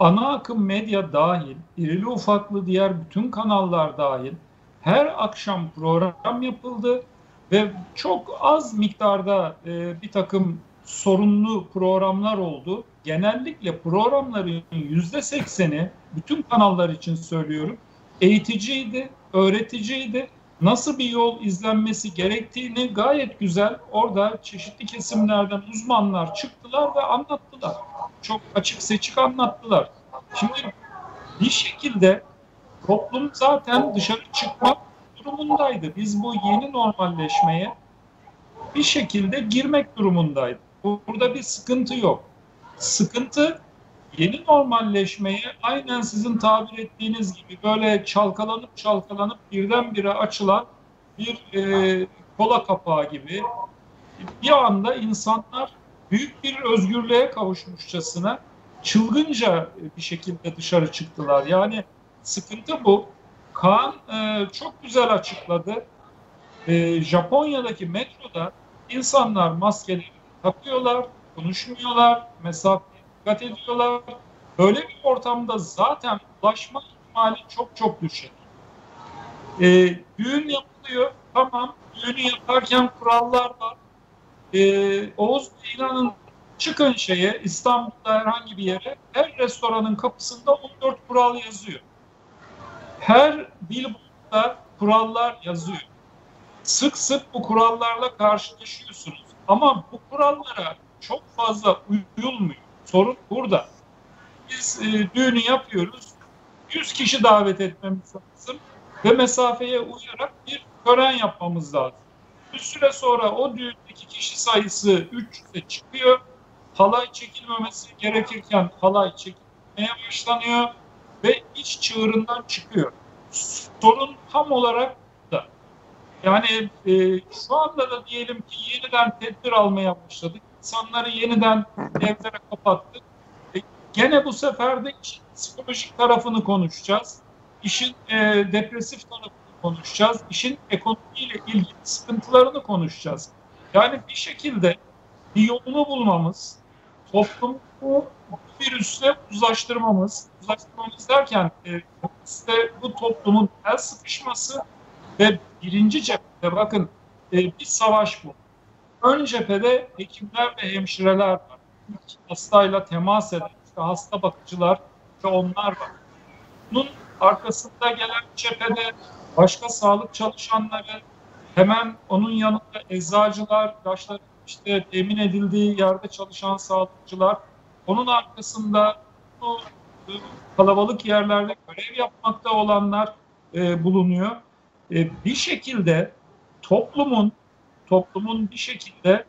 ana akım medya dahil, irili ufaklı diğer bütün kanallar dahil her akşam program yapıldı ve çok az miktarda e, bir takım sorunlu programlar oldu. Genellikle programların yüzde sekseni, bütün kanallar için söylüyorum, eğiticiydi, öğreticiydi. Nasıl bir yol izlenmesi gerektiğini gayet güzel orada çeşitli kesimlerden uzmanlar çıktılar ve anlattılar. Çok açık seçik anlattılar. Şimdi bir şekilde toplum zaten dışarı çıkmak durumundaydı. Biz bu yeni normalleşmeye bir şekilde girmek durumundaydı. Burada bir sıkıntı yok. Sıkıntı yeni normalleşmeye aynen sizin tabir ettiğiniz gibi böyle çalkalanıp çalkalanıp birdenbire açılan bir e, kola kapağı gibi bir anda insanlar büyük bir özgürlüğe kavuşmuşçasına çılgınca bir şekilde dışarı çıktılar. Yani sıkıntı bu. Kaan e, çok güzel açıkladı. E, Japonya'daki metroda insanlar maskeleri takıyorlar, konuşmuyorlar, mesafeye dikkat ediyorlar. Böyle bir ortamda zaten ulaşma ihtimali çok çok düşük. E, düğün yapılıyor, tamam. Düğünü yaparken kurallar var. E, Oğuz Bey çıkın şeye İstanbul'da herhangi bir yere her restoranın kapısında 14 kural yazıyor. Her billboardda kurallar yazıyor. Sık sık bu kurallarla karşılaşıyorsunuz. Ama bu kurallara çok fazla uyulmuyor. Sorun burada. Biz e, düğünü yapıyoruz. 100 kişi davet etmemiz lazım ve mesafeye uyarak bir tören yapmamız lazım. Bir süre sonra o düğündeki kişi sayısı 300'e çıkıyor. Halay çekilmemesi gerekirken halay çekilmeye başlanıyor ve iç çığırından çıkıyor. Sorun tam olarak da. Yani e, şu anda da diyelim ki yeniden tedbir almaya başladık. İnsanları yeniden evlere kapattık. E, gene bu sefer de işin psikolojik tarafını konuşacağız. İşin e, depresif tarafını konuşacağız. İşin ekonomiyle ilgili sıkıntılarını konuşacağız. Yani bir şekilde bir yolunu bulmamız, toplumu bu virüsle uzlaştırmamız, uzlaştırmamız derken e, işte bu toplumun el sıkışması ve birinci cephede bakın e, bir savaş bu. Ön cephede hekimler ve hemşireler var. Hastayla temas eden, işte hasta bakıcılar ve onlar var. Bunun arkasında gelen cephede başka sağlık çalışanları, hemen onun yanında eczacılar, ilaçların işte temin edildiği yerde çalışan sağlıkçılar, onun arkasında bu kalabalık yerlerde görev yapmakta olanlar e, bulunuyor. E, bir şekilde toplumun toplumun bir şekilde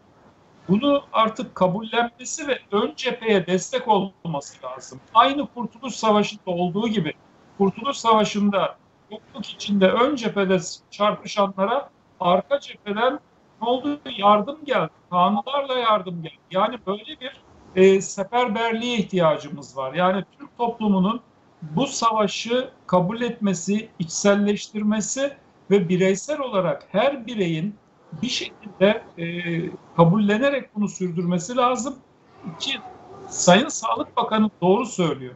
bunu artık kabullenmesi ve ön cepheye destek olması lazım. Aynı Kurtuluş Savaşı'nda olduğu gibi Kurtuluş Savaşı'nda yokluk içinde ön cephede çarpışanlara arka cepheden ne oldu? Yardım geldi. Kanunlarla yardım geldi. Yani böyle bir e, seferberliğe ihtiyacımız var. Yani Türk toplumunun bu savaşı kabul etmesi, içselleştirmesi ve bireysel olarak her bireyin bir şekilde e, kabullenerek bunu sürdürmesi lazım. Ki Sayın Sağlık Bakanı doğru söylüyor.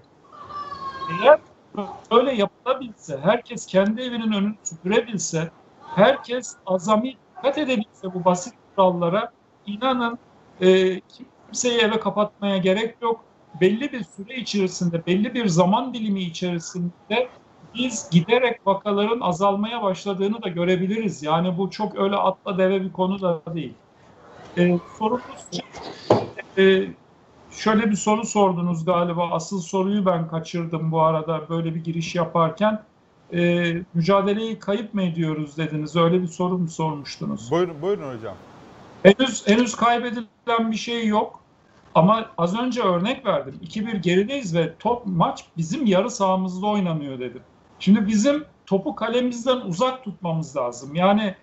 Eğer öyle yapılabilse, herkes kendi evinin önünü süpürebilse, herkes azami dikkat edebilse bu basit kurallara, inanın e, kimseyi eve kapatmaya gerek yok. Belli bir süre içerisinde, belli bir zaman dilimi içerisinde biz giderek vakaların azalmaya başladığını da görebiliriz. Yani bu çok öyle atla deve bir konu da değil. Ee, sorumuz e, şöyle bir soru sordunuz galiba. Asıl soruyu ben kaçırdım bu arada böyle bir giriş yaparken. Ee, mücadeleyi kayıp mı ediyoruz dediniz. Öyle bir soru mu sormuştunuz? Buyurun, buyurun hocam. Henüz henüz kaybedilen bir şey yok. Ama az önce örnek verdim. 2-1 gerideyiz ve top maç bizim yarı sahamızda oynanıyor dedim. Şimdi bizim topu kalemizden uzak tutmamız lazım. Yani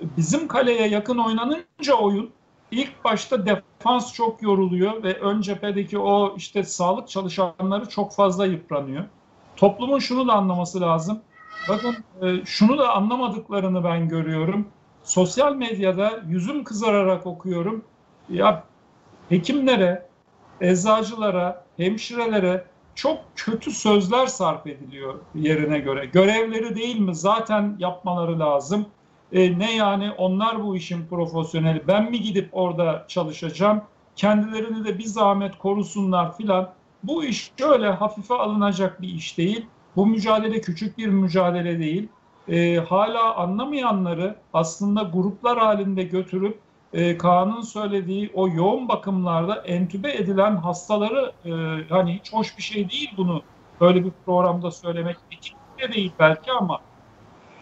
bizim kaleye yakın oynanınca oyun ilk başta defans çok yoruluyor ve ön cephedeki o işte sağlık çalışanları çok fazla yıpranıyor. Toplumun şunu da anlaması lazım. Bakın e, şunu da anlamadıklarını ben görüyorum. Sosyal medyada yüzüm kızararak okuyorum. Ya hekimlere, eczacılara, hemşirelere çok kötü sözler sarf ediliyor yerine göre. Görevleri değil mi? Zaten yapmaları lazım. E, ne yani onlar bu işin profesyoneli. Ben mi gidip orada çalışacağım? Kendilerini de bir zahmet korusunlar filan. Bu iş şöyle hafife alınacak bir iş değil. Bu mücadele küçük bir mücadele değil. E, hala anlamayanları aslında gruplar halinde götürüp e, Kaan'ın söylediği o yoğun bakımlarda entübe edilen hastaları e, hani hiç hoş bir şey değil bunu böyle bir programda söylemek etik de değil belki ama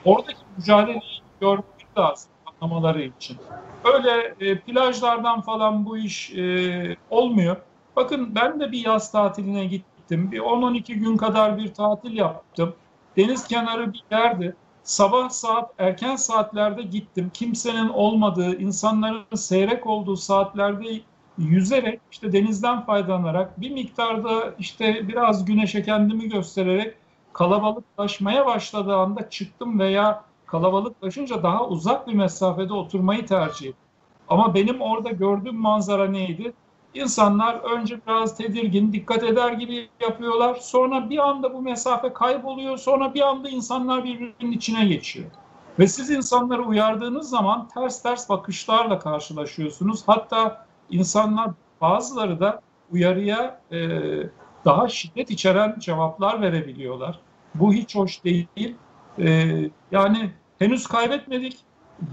oradaki mücadeleyi görmek lazım anlamaları için. Öyle e, plajlardan falan bu iş e, olmuyor. Bakın ben de bir yaz tatiline gittim. Bir 10-12 gün kadar bir tatil yaptım. Deniz kenarı bir yerdi. Sabah saat erken saatlerde gittim. Kimsenin olmadığı, insanların seyrek olduğu saatlerde yüzerek işte denizden faydalanarak bir miktarda işte biraz güneşe kendimi göstererek kalabalıklaşmaya başladığı anda çıktım veya kalabalıklaşınca daha uzak bir mesafede oturmayı tercih ettim. Ama benim orada gördüğüm manzara neydi? İnsanlar önce biraz tedirgin, dikkat eder gibi yapıyorlar. Sonra bir anda bu mesafe kayboluyor. Sonra bir anda insanlar birbirinin içine geçiyor. Ve siz insanları uyardığınız zaman ters ters bakışlarla karşılaşıyorsunuz. Hatta insanlar bazıları da uyarıya e, daha şiddet içeren cevaplar verebiliyorlar. Bu hiç hoş değil. E, yani henüz kaybetmedik.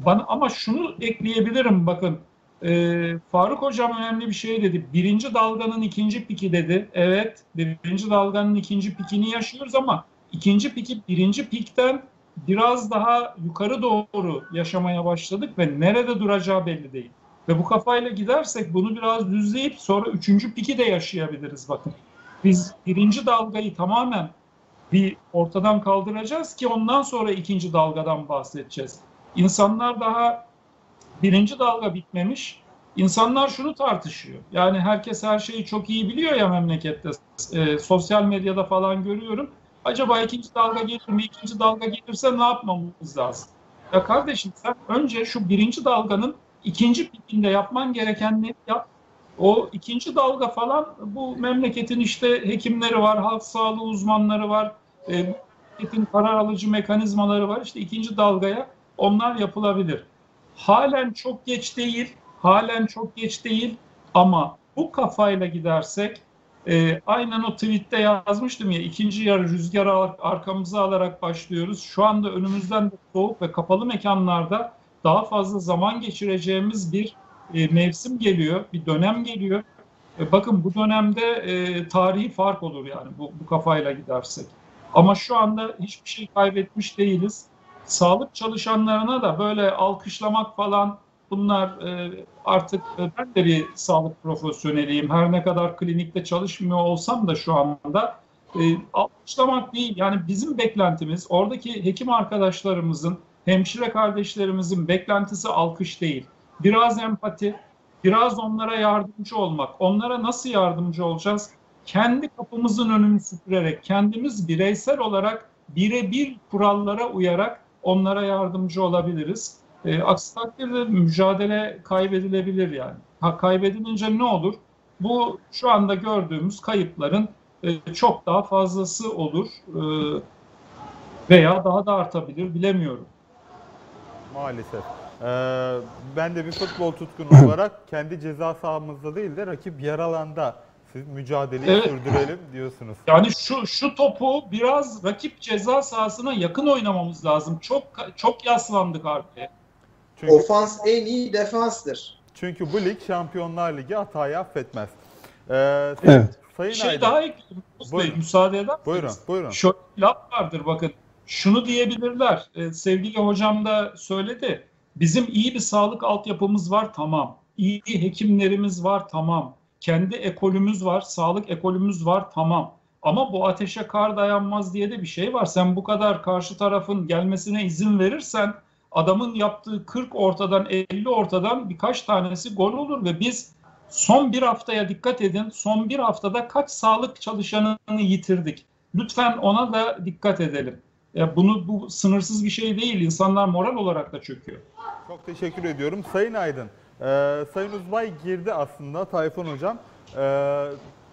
Bana, ama şunu ekleyebilirim bakın ee, Faruk Hocam önemli bir şey dedi. Birinci dalganın ikinci piki dedi. Evet, birinci dalganın ikinci pikini yaşıyoruz ama ikinci piki birinci pikten biraz daha yukarı doğru yaşamaya başladık ve nerede duracağı belli değil. Ve bu kafayla gidersek bunu biraz düzleyip sonra üçüncü piki de yaşayabiliriz bakın. Biz birinci dalgayı tamamen bir ortadan kaldıracağız ki ondan sonra ikinci dalgadan bahsedeceğiz. İnsanlar daha birinci dalga bitmemiş. İnsanlar şunu tartışıyor. Yani herkes her şeyi çok iyi biliyor ya memlekette. E, sosyal medyada falan görüyorum. Acaba ikinci dalga gelir mi? İkinci dalga gelirse ne yapmamız lazım? Ya kardeşim sen önce şu birinci dalganın ikinci pikinde yapman gerekenleri yap. O ikinci dalga falan bu memleketin işte hekimleri var, halk sağlığı uzmanları var, e, memleketin karar alıcı mekanizmaları var. İşte ikinci dalgaya onlar yapılabilir. Halen çok geç değil, halen çok geç değil ama bu kafayla gidersek e, aynen o tweette yazmıştım ya ikinci yarı rüzgarı ar- arkamıza alarak başlıyoruz. Şu anda önümüzden de soğuk ve kapalı mekanlarda daha fazla zaman geçireceğimiz bir e, mevsim geliyor, bir dönem geliyor. E, bakın bu dönemde e, tarihi fark olur yani bu, bu kafayla gidersek. Ama şu anda hiçbir şey kaybetmiş değiliz. Sağlık çalışanlarına da böyle alkışlamak falan bunlar e, artık e, ben de bir sağlık profesyoneliyim. Her ne kadar klinikte çalışmıyor olsam da şu anda e, alkışlamak değil. Yani bizim beklentimiz oradaki hekim arkadaşlarımızın, hemşire kardeşlerimizin beklentisi alkış değil. Biraz empati, biraz onlara yardımcı olmak. Onlara nasıl yardımcı olacağız? Kendi kapımızın önünü süpürerek, kendimiz bireysel olarak birebir kurallara uyarak onlara yardımcı olabiliriz. E, aksi takdirde mücadele kaybedilebilir yani. Ha, kaybedilince ne olur? Bu şu anda gördüğümüz kayıpların e, çok daha fazlası olur e, veya daha da artabilir bilemiyorum. Maalesef. Ee, ben de bir futbol tutkunu olarak kendi ceza sahamızda değil de rakip yaralanda siz mücadeleyi Evet. sürdürelim diyorsunuz. Yani şu şu topu biraz rakip ceza sahasına yakın oynamamız lazım. Çok çok yaslandık arkaya. Çünkü, Ofans en iyi defanstır. çünkü bu lig Şampiyonlar Ligi hatayı affetmez. Ee, Sayın, Evet. Sayın Bir şey Aydın, daha Bey, Buyurun. müsaade eder misiniz? buyurun, buyurun. Şöyle bir laf vardır bakın. Şunu diyebilirler. e, sevgili hocam da söyledi. Bizim iyi bir sağlık altyapımız var tamam. İyi hekimlerimiz var tamam. Kendi ekolümüz var, sağlık ekolümüz var tamam. Ama bu ateşe kar dayanmaz diye de bir şey var. Sen bu kadar karşı tarafın gelmesine izin verirsen adamın yaptığı 40 ortadan 50 ortadan birkaç tanesi gol olur ve biz son bir haftaya dikkat edin. Son bir haftada kaç sağlık çalışanını yitirdik. Lütfen ona da dikkat edelim. Ya bunu bu sınırsız bir şey değil. İnsanlar moral olarak da çöküyor. Çok teşekkür ediyorum. Sayın Aydın, e, Sayın Uzbay girdi aslında Tayfun Hocam. E,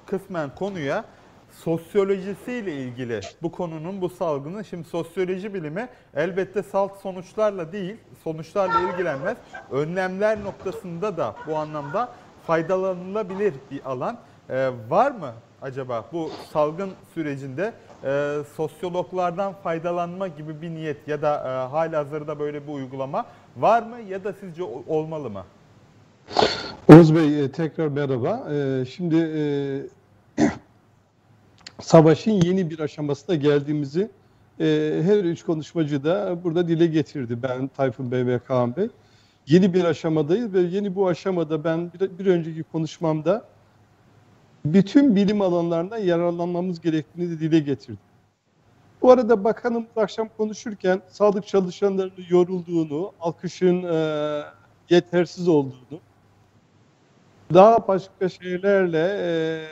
kısmen konuya sosyolojisiyle ilgili bu konunun, bu salgının. Şimdi sosyoloji bilimi elbette salt sonuçlarla değil, sonuçlarla ilgilenmez. Önlemler noktasında da bu anlamda faydalanılabilir bir alan. E, var mı acaba bu salgın sürecinde e, sosyologlardan faydalanma gibi bir niyet ya da e, halihazırda böyle bir uygulama var mı ya da sizce olmalı mı? Oğuz Bey e, tekrar merhaba. E, Şimdi e, savaşın yeni bir aşamasına geldiğimizi her üç konuşmacı da burada dile getirdi. Ben, Tayfun Bey ve Kaan Bey. Yeni bir aşamadayız ve yeni bu aşamada ben bir, önceki konuşmamda bütün bilim alanlarından yararlanmamız gerektiğini de dile getirdim. Bu arada bakanımız akşam konuşurken sağlık çalışanlarının yorulduğunu, alkışın e, yetersiz olduğunu, daha başka şeylerle e,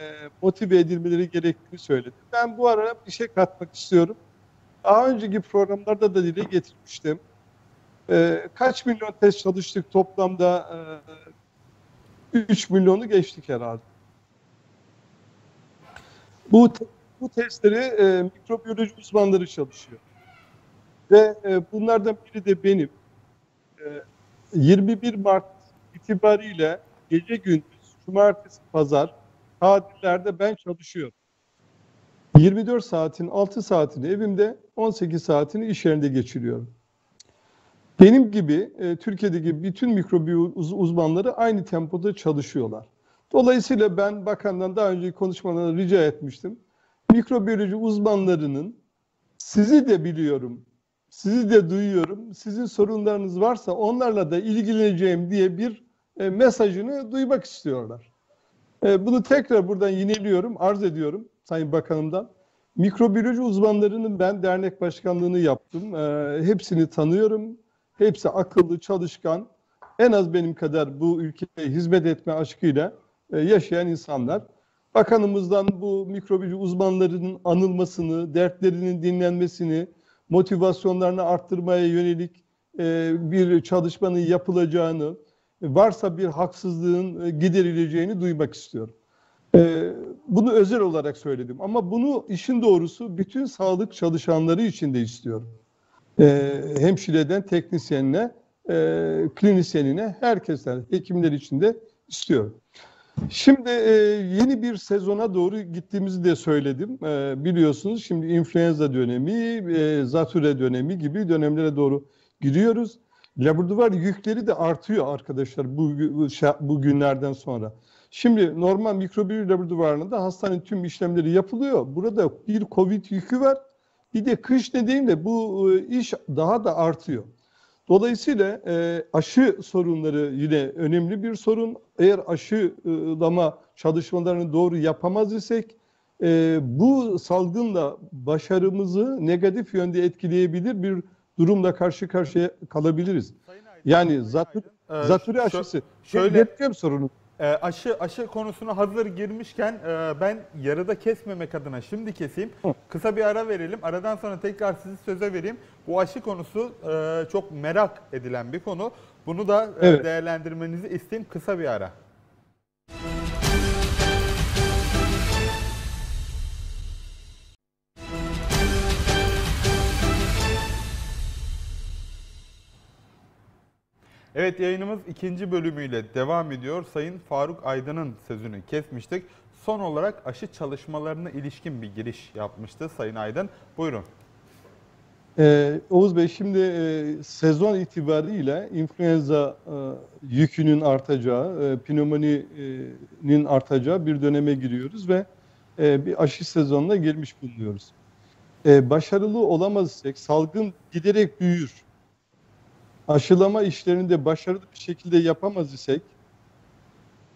motive edilmeleri gerektiğini söyledi. Ben bu arada bir şey katmak istiyorum. Daha önceki programlarda da dile getirmiştim. E, kaç milyon test çalıştık toplamda? E, 3 milyonu geçtik herhalde. Bu bu testleri e, mikrobiyoloji uzmanları çalışıyor. Ve e, bunlardan biri de benim. E, 21 Mart itibariyle gece gündüz, cumartesi, pazar tatillerde ben çalışıyorum. 24 saatin 6 saatini evimde, 18 saatini iş yerinde geçiriyorum. Benim gibi e, Türkiye'deki bütün mikrobiyoloji uz- uzmanları aynı tempoda çalışıyorlar. Dolayısıyla ben bakandan daha önceki konuşmalarda rica etmiştim. Mikrobiyoloji uzmanlarının sizi de biliyorum, sizi de duyuyorum. Sizin sorunlarınız varsa onlarla da ilgileneceğim diye bir e, mesajını duymak istiyorlar. E, bunu tekrar buradan yineliyorum, arz ediyorum Sayın Bakanımdan. Mikrobiyoloji uzmanlarının ben dernek başkanlığını yaptım. E, hepsini tanıyorum. Hepsi akıllı, çalışkan. En az benim kadar bu ülkeye hizmet etme aşkıyla e, yaşayan insanlar. Bakanımızdan bu mikrobiyoloji uzmanlarının anılmasını, dertlerinin dinlenmesini, motivasyonlarını arttırmaya yönelik e, bir çalışmanın yapılacağını, varsa bir haksızlığın e, giderileceğini duymak istiyorum. E, bunu özel olarak söyledim ama bunu işin doğrusu bütün sağlık çalışanları için de istiyorum. E, hemşireden teknisyenine, e, klinisyenine, herkesten, hekimler için de istiyorum. Şimdi e, yeni bir sezona doğru gittiğimizi de söyledim. E, biliyorsunuz şimdi influenza dönemi, e, zatüre dönemi gibi dönemlere doğru giriyoruz. Laboratuvar yükleri de artıyor arkadaşlar bu, bu, bu günlerden sonra. Şimdi normal mikrobiyoloji laboratuvarında hastanenin tüm işlemleri yapılıyor. Burada bir COVID yükü var. Bir de kış nedeniyle bu e, iş daha da artıyor. Dolayısıyla e, aşı sorunları yine önemli bir sorun. Eğer aşılama çalışmalarını doğru yapamaz isek e, bu salgınla başarımızı negatif yönde etkileyebilir bir durumla karşı karşıya kalabiliriz. Yani zatür, Ee, zatürre şö- aşısı. şöyle- Şöyle sorunu. E, aşı aşı konusuna hazır girmişken e, ben yarıda kesmemek adına şimdi keseyim. Hı. Kısa bir ara verelim. Aradan sonra tekrar sizi söze vereyim. Bu aşı konusu e, çok merak edilen bir konu. Bunu da e, Evet. değerlendirmenizi isteyeyim. Kısa bir ara. Evet yayınımız ikinci bölümüyle devam ediyor. Sayın Faruk Aydın'ın sözünü kesmiştik. Son olarak aşı çalışmalarına ilişkin bir giriş yapmıştı Sayın Aydın. Buyurun. Ee, Oğuz Bey şimdi e, sezon itibariyle influenza e, yükünün artacağı, e, pneumoninin artacağı bir döneme giriyoruz ve e, bir aşı sezonuna girmiş bulunuyoruz. E, başarılı olamaz isek salgın giderek büyür. Aşılama işlerini de başarılı bir şekilde yapamaz isek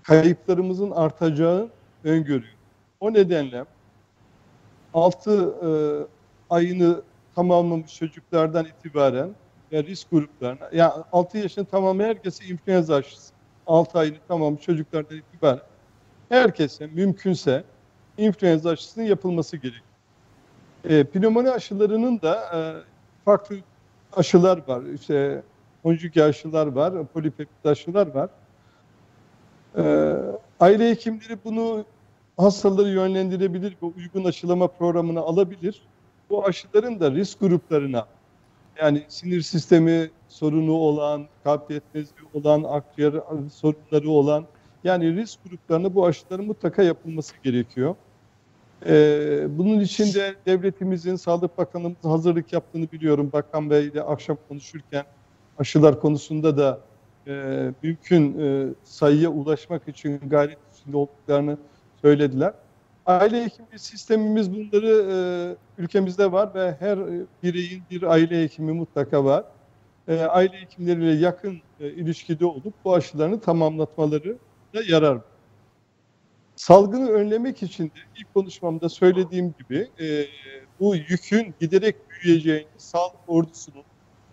kayıplarımızın artacağı öngörüyor. O nedenle 6 ayını tamamlamış çocuklardan itibaren ve risk gruplarına, yani 6 yaşını tamamlayan herkese influenza aşısı, 6 ayını tamamlamış çocuklardan itibaren herkese mümkünse influenza aşısının yapılması gerekiyor. E, pnömoni aşılarının da e, farklı aşılar var. İşte konjüge aşılar var, polipeptit aşılar var. E, aile hekimleri bunu hastaları yönlendirebilir ve uygun aşılama programını alabilir bu aşıların da risk gruplarına yani sinir sistemi sorunu olan, kalp yetmezliği olan, akciğer sorunları olan yani risk gruplarına bu aşıların mutlaka yapılması gerekiyor. Ee, bunun için de devletimizin, Sağlık Bakanımızın hazırlık yaptığını biliyorum. Bakan Bey ile akşam konuşurken aşılar konusunda da e, mümkün e, sayıya ulaşmak için gayret içinde olduklarını söylediler. Aile hekimliği sistemimiz bunları e, ülkemizde var ve her bireyin bir aile hekimi mutlaka var. E, aile hekimleriyle yakın e, ilişkide olup bu aşılarını tamamlatmaları da yarar. Salgını önlemek için de ilk konuşmamda söylediğim gibi e, bu yükün giderek büyüyeceğini, sağlık ordusunun,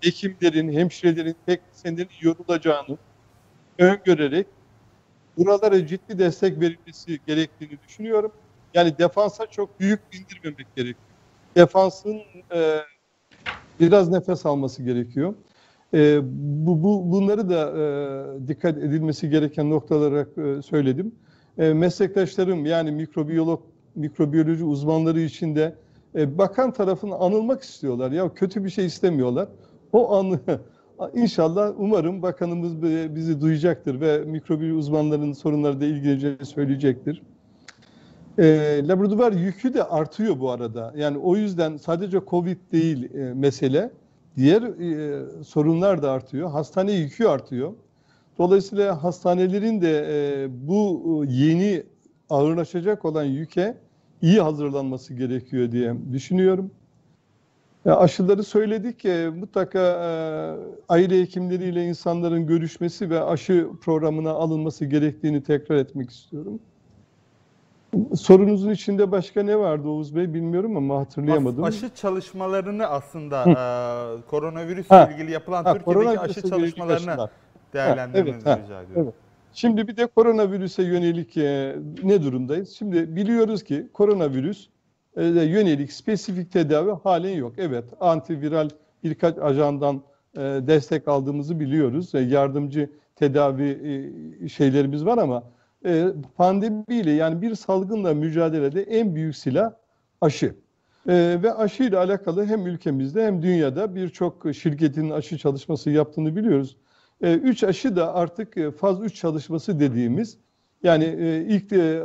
hekimlerin, hemşirelerin, teknisyenlerin yorulacağını öngörerek buralara ciddi destek verilmesi gerektiğini düşünüyorum. Yani defansa çok büyük indirmemek gerekiyor. Defansın e, biraz nefes alması gerekiyor. E, bu, bu bunları da e, dikkat edilmesi gereken noktalar olarak e, söyledim. E, meslektaşlarım yani mikrobiyolog, mikrobiyoloji uzmanları için de e, bakan tarafını anılmak istiyorlar. Ya kötü bir şey istemiyorlar. O anı inşallah umarım bakanımız bizi duyacaktır ve mikrobiyoloji uzmanlarının sorunları da ilgileneceğini söyleyecektir. E, laboratuvar yükü de artıyor bu arada. Yani o yüzden sadece COVID değil e, mesele. Diğer e, sorunlar da artıyor. Hastane yükü artıyor. Dolayısıyla hastanelerin de e, bu yeni ağırlaşacak olan yüke iyi hazırlanması gerekiyor diye düşünüyorum. Aşıları söyledik. E, mutlaka e, aile hekimleriyle insanların görüşmesi ve aşı programına alınması gerektiğini tekrar etmek istiyorum. Sorunuzun içinde başka ne vardı Oğuz Bey bilmiyorum ama hatırlayamadım. Aşı çalışmalarını aslında e, koronavirüsle Ha. ilgili yapılan Ha, Türkiye'deki aşı çalışmalarını değerlendirmenizi evet, rica ediyorum. evet. Şimdi bir de koronavirüse yönelik e, ne durumdayız? Şimdi biliyoruz ki koronavirüs yönelik spesifik tedavi halen yok. Evet, antiviral birkaç ajandan e, destek aldığımızı biliyoruz. E, yardımcı tedavi e, şeylerimiz var ama pandemiyle yani bir salgınla mücadelede en büyük silah aşı. Ve aşıyla alakalı hem ülkemizde hem dünyada birçok şirketin aşı çalışması yaptığını biliyoruz. E, üç aşı da artık faz 3 çalışması dediğimiz yani e, ilk e,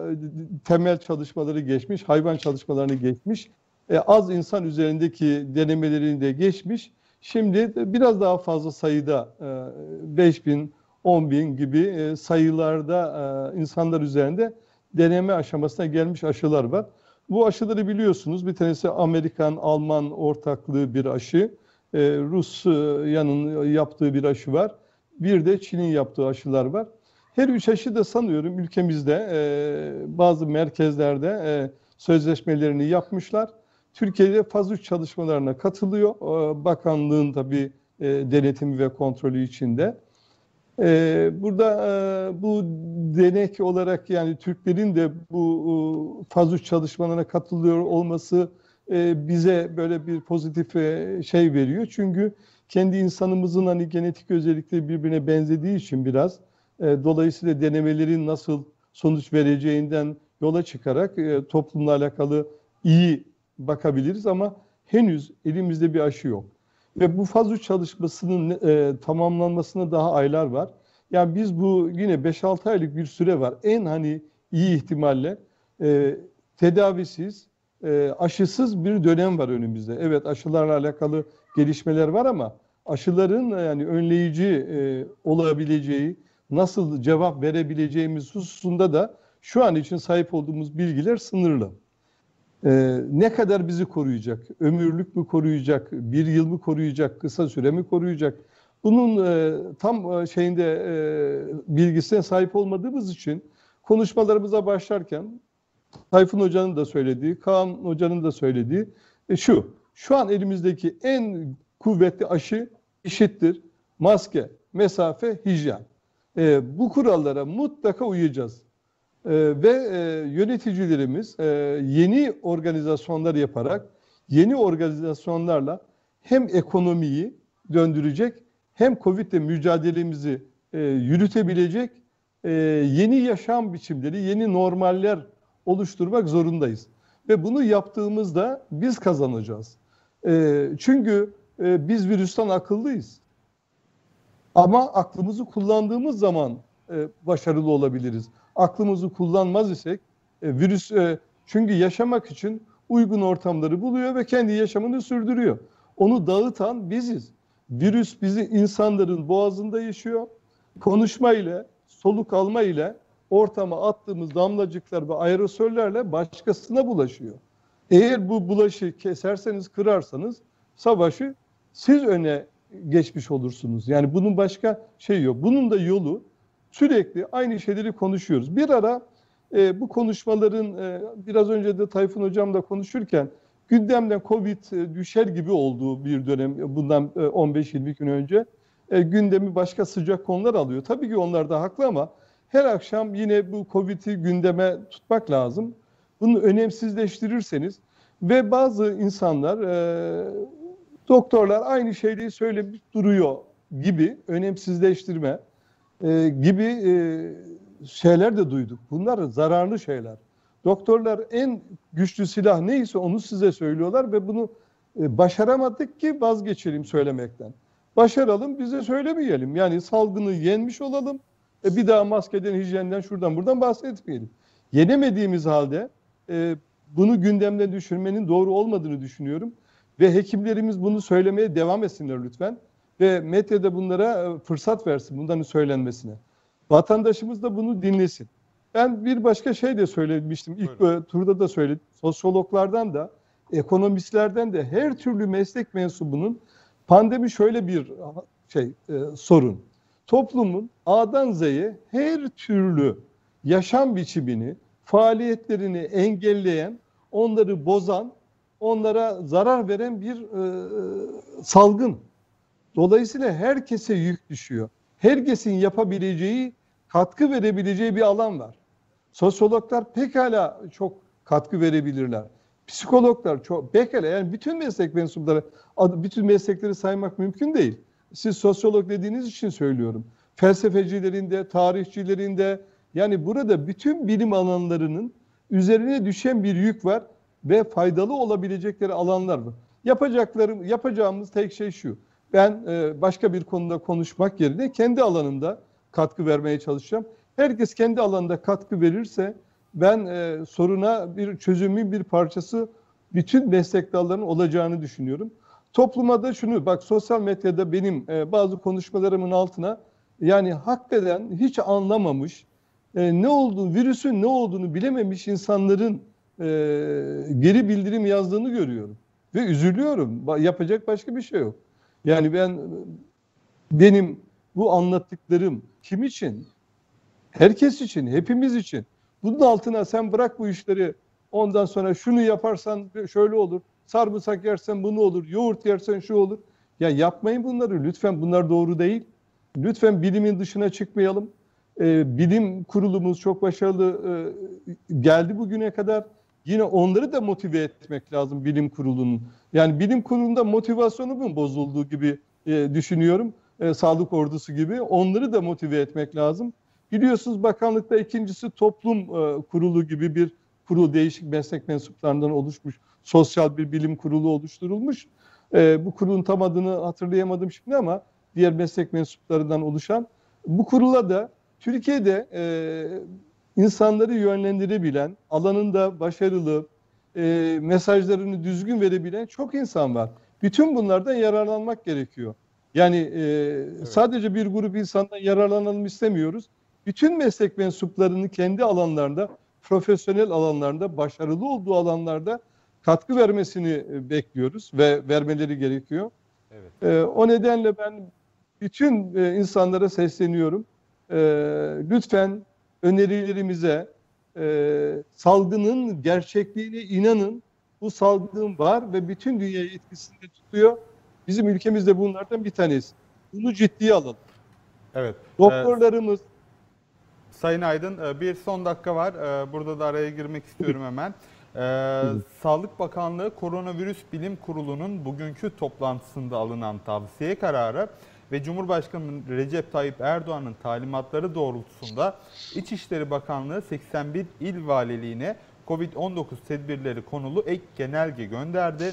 temel çalışmaları geçmiş, hayvan çalışmalarını geçmiş, e, az insan üzerindeki denemelerini de geçmiş. Şimdi biraz daha fazla sayıda e, 5 bin, 10 bin gibi e, sayılarda e, insanlar üzerinde deneme aşamasına gelmiş aşılar var. Bu aşıları biliyorsunuz. Bir tanesi Amerikan, Alman ortaklığı bir aşı. E, Rusya'nın yaptığı bir aşı var. Bir de Çin'in yaptığı aşılar var. Her üç aşı da sanıyorum ülkemizde e, bazı merkezlerde e, sözleşmelerini yapmışlar. Türkiye'de faz 3 çalışmalarına katılıyor. E, bakanlığın tabii e, denetimi ve kontrolü içinde. E, burada e, bu denek olarak yani Türklerin de bu e, faz 3 çalışmalarına katılıyor olması e, bize böyle bir pozitif e, şey veriyor. Çünkü kendi insanımızın hani genetik özellikleri birbirine benzediği için biraz dolayısıyla denemelerin nasıl sonuç vereceğinden yola çıkarak e, toplumla alakalı iyi bakabiliriz ama henüz elimizde bir aşı yok. Ve bu faz 3 çalışmasının e, tamamlanmasına daha aylar var. Yani biz bu yine 5-6 aylık bir süre var. En hani iyi ihtimalle e, tedavisiz, e, aşısız bir dönem var önümüzde. Evet aşılarla alakalı gelişmeler var ama aşıların yani önleyici e, olabileceği, nasıl cevap verebileceğimiz hususunda da şu an için sahip olduğumuz bilgiler sınırlı. Ee, ne kadar bizi koruyacak? Ömürlük mü koruyacak? Bir yıl mı koruyacak? Kısa süre mi koruyacak? Bunun e, tam e, şeyinde e, bilgisine sahip olmadığımız için konuşmalarımıza başlarken Tayfun Hoca'nın da söylediği, Kaan Hoca'nın da söylediği e, şu. Şu an elimizdeki en kuvvetli aşı eşittir. Maske, mesafe, hijyen. E, bu kurallara mutlaka uyacağız. E, ve e, yöneticilerimiz e, yeni organizasyonlar yaparak, yeni organizasyonlarla hem ekonomiyi döndürecek, hem Covid ile mücadelemizi e, yürütebilecek e, yeni yaşam biçimleri, yeni normaller oluşturmak zorundayız. Ve bunu yaptığımızda biz kazanacağız. E, çünkü e, biz virüsten akıllıyız. Ama aklımızı kullandığımız zaman e, başarılı olabiliriz. Aklımızı kullanmaz isek e, virüs e, çünkü yaşamak için uygun ortamları buluyor ve kendi yaşamını sürdürüyor. Onu dağıtan biziz. Virüs bizi insanların boğazında yaşıyor. Konuşma ile, soluk alma ile ortama attığımız damlacıklar ve aerosöllerle başkasına bulaşıyor. Eğer bu bulaşı keserseniz, kırarsanız savaşı siz öne geçmiş olursunuz. Yani bunun başka şey yok. Bunun da yolu sürekli aynı şeyleri konuşuyoruz. Bir ara e, bu konuşmaların e, biraz önce de Tayfun Hocam da konuşurken gündemden Covid e, düşer gibi olduğu bir dönem bundan e, 15-20 gün önce e, gündemi başka sıcak konular alıyor. Tabii ki onlar da haklı ama her akşam yine bu Covid'i gündeme tutmak lazım. Bunu önemsizleştirirseniz ve bazı insanlar e, doktorlar aynı şeyleri söylemiş duruyor gibi önemsizleştirme e, gibi e, şeyler de duyduk. Bunlar zararlı şeyler. Doktorlar en güçlü silah neyse onu size söylüyorlar ve bunu e, başaramadık ki vazgeçelim söylemekten. Başaralım bize söylemeyelim. Yani salgını yenmiş olalım. E, bir daha maskeden, hijyenden, şuradan buradan bahsetmeyelim. Yenemediğimiz halde e, bunu gündemden düşürmenin doğru olmadığını düşünüyorum. Ve hekimlerimiz bunu söylemeye devam etsinler lütfen. Ve medyada bunlara e, fırsat versin bunların söylenmesine. Vatandaşımız da bunu dinlesin. Ben bir başka şey de söylemiştim. İlk Buyurun. turda da söyledim. Sosyologlardan da, ekonomistlerden de her türlü meslek mensubunun pandemi şöyle bir şey e, sorun. Toplumun A'dan Z'ye her türlü yaşam biçimini, faaliyetlerini engelleyen, onları bozan, onlara zarar veren bir e, salgın. Dolayısıyla herkese yük düşüyor. Herkesin yapabileceği, katkı verebileceği bir alan var. Sosyologlar pekala çok katkı verebilirler. Psikologlar çok pekala yani bütün meslek mensupları bütün meslekleri saymak mümkün değil. siz sosyolog dediğiniz için söylüyorum. Felsefecilerinde, tarihçilerinde yani burada bütün bilim alanlarının üzerine düşen bir yük var ve faydalı olabilecekleri alanlar var. Yapacaklarım, yapacağımız tek şey şu. Ben e, başka bir konuda konuşmak yerine kendi alanımda katkı vermeye çalışacağım. Herkes kendi alanında katkı verirse ben e, soruna bir çözümün bir parçası bütün meslek dallarının olacağını düşünüyorum. Topluma da şunu bak sosyal medyada benim e, bazı konuşmalarımın altına yani hakikaten hiç anlamamış e, ne olduğunu virüsün ne olduğunu bilememiş insanların e, geri bildirim yazdığını görüyorum ve üzülüyorum. Yapacak başka bir şey yok. Yani ben benim bu anlattıklarım kim için? Herkes için, hepimiz için. Bunun altına sen bırak bu işleri ondan sonra şunu yaparsan şöyle olur. Sarımsak yersen bunu olur. Yoğurt yersen şu olur. Ya yapmayın bunları lütfen bunlar doğru değil. Lütfen bilimin dışına çıkmayalım. Ee, bilim kurulumuz çok başarılı e, geldi bugüne kadar. Yine onları da motive etmek lazım bilim kurulunun. Yani bilim kurulunda motivasyonu mu bozulduğu gibi e, düşünüyorum. E, sağlık ordusu gibi. Onları da motive etmek lazım. Biliyorsunuz bakanlıkta ikincisi toplum e, kurulu gibi bir kurul değişik meslek mensuplarından oluşmuş sosyal bir bilim kurulu oluşturulmuş. E, bu kurulun tam adını hatırlayamadım şimdi ama diğer meslek mensuplarından oluşan bu kurula da Türkiye'de e, insanları yönlendirebilen, alanında başarılı, e, mesajlarını düzgün verebilen çok insan var. Bütün bunlardan yararlanmak gerekiyor. Yani e, sadece bir grup insandan yararlanalım istemiyoruz. Bütün meslek mensuplarının kendi alanlarında, profesyonel alanlarında, başarılı olduğu alanlarda katkı vermesini e, bekliyoruz ve vermeleri gerekiyor. Evet. E, o nedenle ben bütün e, insanlara sesleniyorum. E, lütfen önerilerimize, e, salgının gerçekliğine inanın. Bu salgın var ve bütün dünyayı etkisinde tutuyor. Bizim ülkemizde bunlardan bir tanesi. Bunu ciddiye alalım. Evet. Doktorlarımız, Sayın Aydın e, bir son dakika var. E, Burada da araya girmek istiyorum hemen. Ee, Sağlık Bakanlığı Koronavirüs Bilim Kurulu'nun bugünkü toplantısında alınan tavsiye kararı ve Cumhurbaşkanı Recep Tayyip Erdoğan'ın talimatları doğrultusunda İçişleri Bakanlığı 81 il valiliğine Covid-19 tedbirleri konulu ek genelge gönderdi.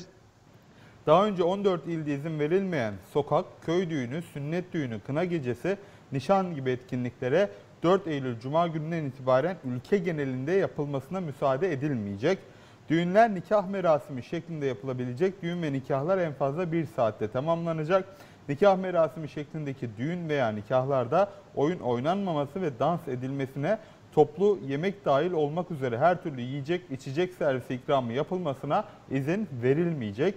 Daha önce 14 ilde izin verilmeyen sokak, köy düğünü, sünnet düğünü, kına gecesi, nişan gibi etkinliklere 4 Eylül Cuma gününden itibaren ülke genelinde yapılmasına müsaade edilmeyecek. Düğünler nikah merasimi şeklinde yapılabilecek. Düğün ve nikahlar en fazla bir saatte tamamlanacak. Nikah merasimi şeklindeki düğün veya nikahlarda oyun oynanmaması ve dans edilmesine toplu yemek dahil olmak üzere her türlü yiyecek içecek servisi ikramı yapılmasına izin verilmeyecek.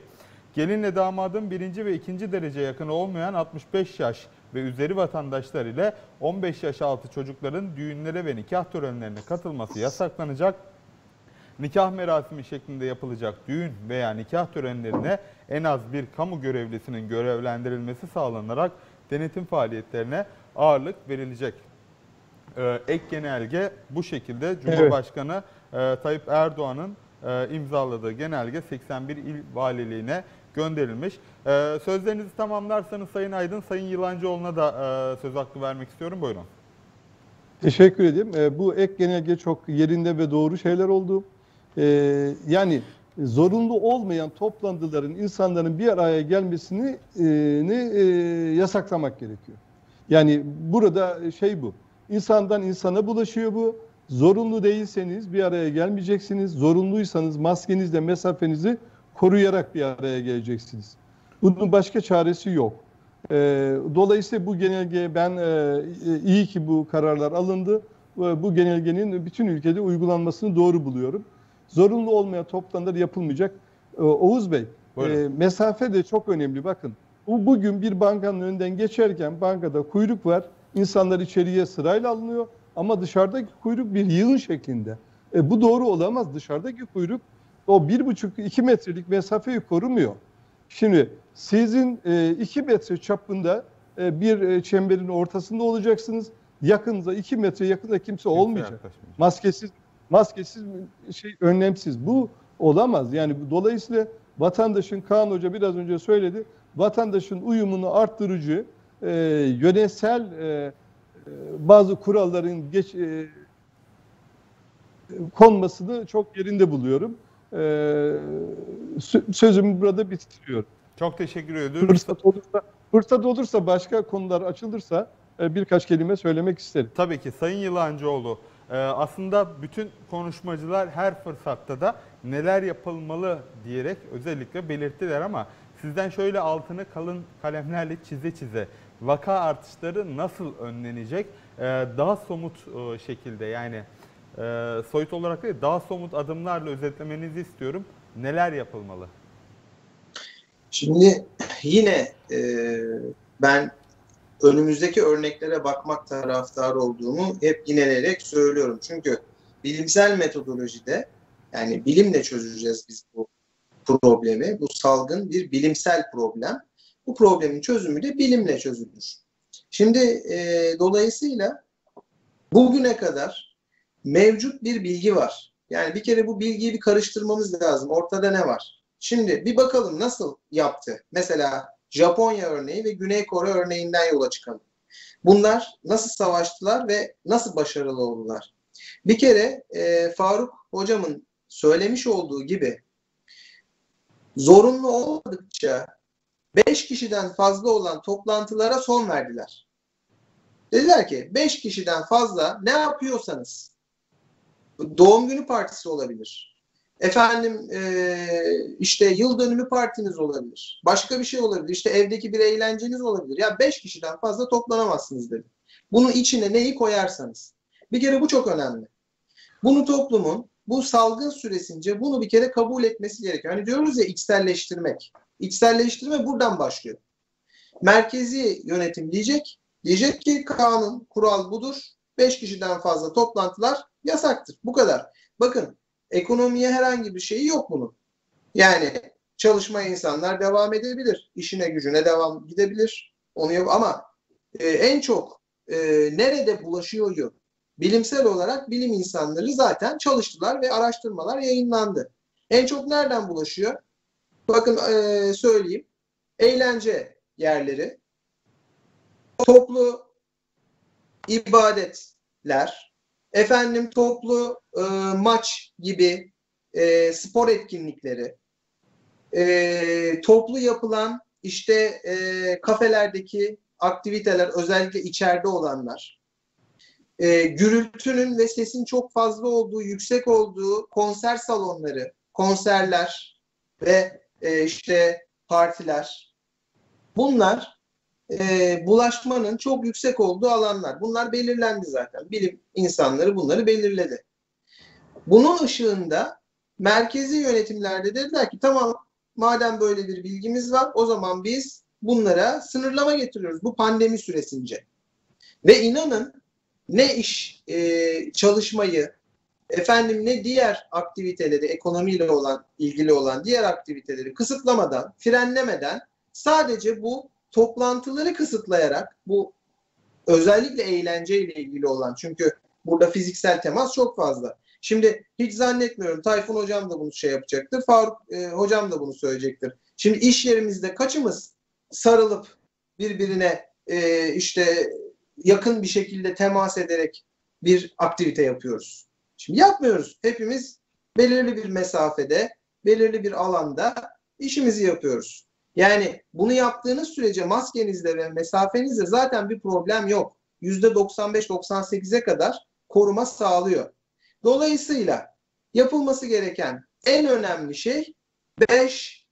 Gelinle damadın birinci ve ikinci derece yakını olmayan 65 yaş ve üzeri vatandaşlar ile 15 yaş altı çocukların düğünlere ve nikah törenlerine katılması yasaklanacak. Nikah merasimi şeklinde yapılacak düğün veya nikah törenlerine en az bir kamu görevlisinin görevlendirilmesi sağlanarak denetim faaliyetlerine ağırlık verilecek. Ee, ek genelge bu şekilde Cumhurbaşkanı e, Tayyip Erdoğan'ın e, imzaladığı genelge 81 il valiliğine gönderilmiş. Ee, sözlerinizi tamamlarsanız Sayın Aydın, Sayın Yılancıoğlu'na da e, söz hakkı vermek istiyorum. Buyurun. Teşekkür ederim. E, bu ek genelge çok yerinde ve doğru şeyler oldu. E, yani zorunlu olmayan toplantıların insanların bir araya gelmesini e, ne, e, yasaklamak gerekiyor. Yani burada şey bu. İnsandan insana bulaşıyor bu. Zorunlu değilseniz bir araya gelmeyeceksiniz. Zorunluysanız maskenizle mesafenizi koruyarak bir araya geleceksiniz. Bunun başka çaresi yok. E, dolayısıyla bu genelge ben e, iyi ki bu kararlar alındı. Bu genelgenin bütün ülkede uygulanmasını doğru buluyorum. Zorunlu olmayan toplantılar yapılmayacak. E, Oğuz Bey, e, mesafe de çok önemli. Bakın, bu bugün bir bankanın önünden geçerken bankada kuyruk var. İnsanlar içeriye sırayla alınıyor ama dışarıdaki kuyruk bir yığın şeklinde. E, bu doğru olamaz. Dışarıdaki kuyruk o bir buçuk iki metrelik mesafeyi korumuyor. Şimdi sizin e, iki metre çapında e, bir e, çemberin ortasında olacaksınız. Yakınıza iki metre yakında kimse olmayacak. Maskesiz, maskesiz şey önlemsiz. Bu olamaz. Yani dolayısıyla vatandaşın Kaan Hoca biraz önce söyledi. Vatandaşın uyumunu arttırıcı e, yönetsel e, e, bazı kuralların geç e, konmasını çok yerinde buluyorum. E, sö- sözümü burada bitiriyorum. Çok teşekkür ediyorum. Fırsat olursa, fırsat olursa başka konular açılırsa e, birkaç kelime söylemek isterim. Tabii ki Sayın Yılancıoğlu aslında bütün konuşmacılar her fırsatta da neler yapılmalı diyerek özellikle belirttiler ama sizden şöyle altını kalın kalemlerle çize çize vaka artışları nasıl önlenecek e, daha somut e, şekilde yani e, soyut olarak değil daha somut adımlarla özetlemenizi istiyorum. Neler yapılmalı? Şimdi yine e, ben önümüzdeki örneklere bakmak taraftarı olduğumu hep yineleyerek söylüyorum. Çünkü bilimsel metodolojide yani bilimle çözeceğiz biz bu problemi. Bu salgın bir bilimsel problem. Bu problemin çözümü de bilimle çözülür. Şimdi e, dolayısıyla bugüne kadar mevcut bir bilgi var. Yani bir kere bu bilgiyi bir karıştırmamız lazım. Ortada ne var? Şimdi bir bakalım nasıl yaptı. Mesela Japonya örneği ve Güney Kore örneğinden yola çıkalım. Bunlar nasıl savaştılar ve nasıl başarılı oldular? Bir kere e, Faruk hocamın söylemiş olduğu gibi zorunlu olmadıkça 5 kişiden fazla olan toplantılara son verdiler. Dediler ki 5 kişiden fazla ne yapıyorsanız doğum günü partisi olabilir. Efendim e, işte yıl dönümü partiniz olabilir. Başka bir şey olabilir. İşte evdeki bir eğlenceniz olabilir. Ya 5 kişiden fazla toplanamazsınız dedi. Bunun içine neyi koyarsanız. Bir kere bu çok önemli. Bunu toplumun bu salgın süresince bunu bir kere kabul etmesi gerekiyor. Hani diyoruz ya içselleştirmek. İçselleştirme buradan başlıyor. Merkezi yönetim diyecek. Diyecek ki kanun, kural budur. 5 kişiden fazla toplantılar yasaktır. Bu kadar. Bakın ekonomiye herhangi bir şeyi yok bunun. Yani çalışmaya insanlar devam edebilir. işine gücüne devam gidebilir. Onu yap ama e, en çok e, nerede bulaşıyor yok. Bilimsel olarak bilim insanları zaten çalıştılar ve araştırmalar yayınlandı. En çok nereden bulaşıyor? Bakın e, söyleyeyim. Eğlence yerleri, toplu ibadetler, efendim toplu e, maç gibi e, spor etkinlikleri, e, toplu yapılan işte e, kafelerdeki aktiviteler, özellikle içeride olanlar, e, gürültünün ve sesin çok fazla olduğu, yüksek olduğu konser salonları, konserler ve e, işte partiler, bunlar e, bulaşmanın çok yüksek olduğu alanlar. Bunlar belirlendi zaten. Bilim insanları bunları belirledi. Bunun ışığında merkezi yönetimlerde dediler ki tamam madem böyle bir bilgimiz var o zaman biz bunlara sınırlama getiriyoruz bu pandemi süresince. Ve inanın ne iş e, çalışmayı efendim ne diğer aktiviteleri ekonomiyle olan ilgili olan diğer aktiviteleri kısıtlamadan, frenlemeden sadece bu toplantıları kısıtlayarak bu özellikle eğlenceyle ilgili olan çünkü burada fiziksel temas çok fazla. Şimdi hiç zannetmiyorum Tayfun hocam da bunu şey yapacaktır. Faruk e, hocam da bunu söyleyecektir. Şimdi iş yerimizde kaçımız sarılıp birbirine e, işte yakın bir şekilde temas ederek bir aktivite yapıyoruz. Şimdi yapmıyoruz. Hepimiz belirli bir mesafede, belirli bir alanda işimizi yapıyoruz. Yani bunu yaptığınız sürece maskenizle ve mesafenizle zaten bir problem yok. %95-98'e kadar koruma sağlıyor. Dolayısıyla yapılması gereken en önemli şey 5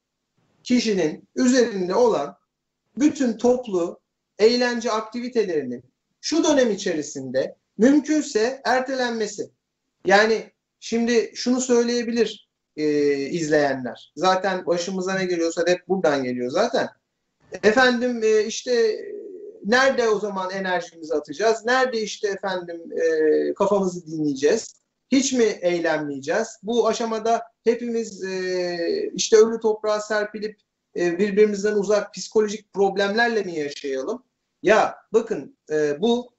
kişinin üzerinde olan bütün toplu eğlence aktivitelerinin şu dönem içerisinde mümkünse ertelenmesi. Yani şimdi şunu söyleyebilir e, izleyenler. Zaten başımıza ne geliyorsa hep buradan geliyor zaten. Efendim e, işte nerede o zaman enerjimizi atacağız? Nerede işte efendim e, kafamızı dinleyeceğiz? Hiç mi eğlenmeyeceğiz? Bu aşamada hepimiz e, işte ölü toprağa serpilip e, birbirimizden uzak psikolojik problemlerle mi yaşayalım? Ya bakın e, bu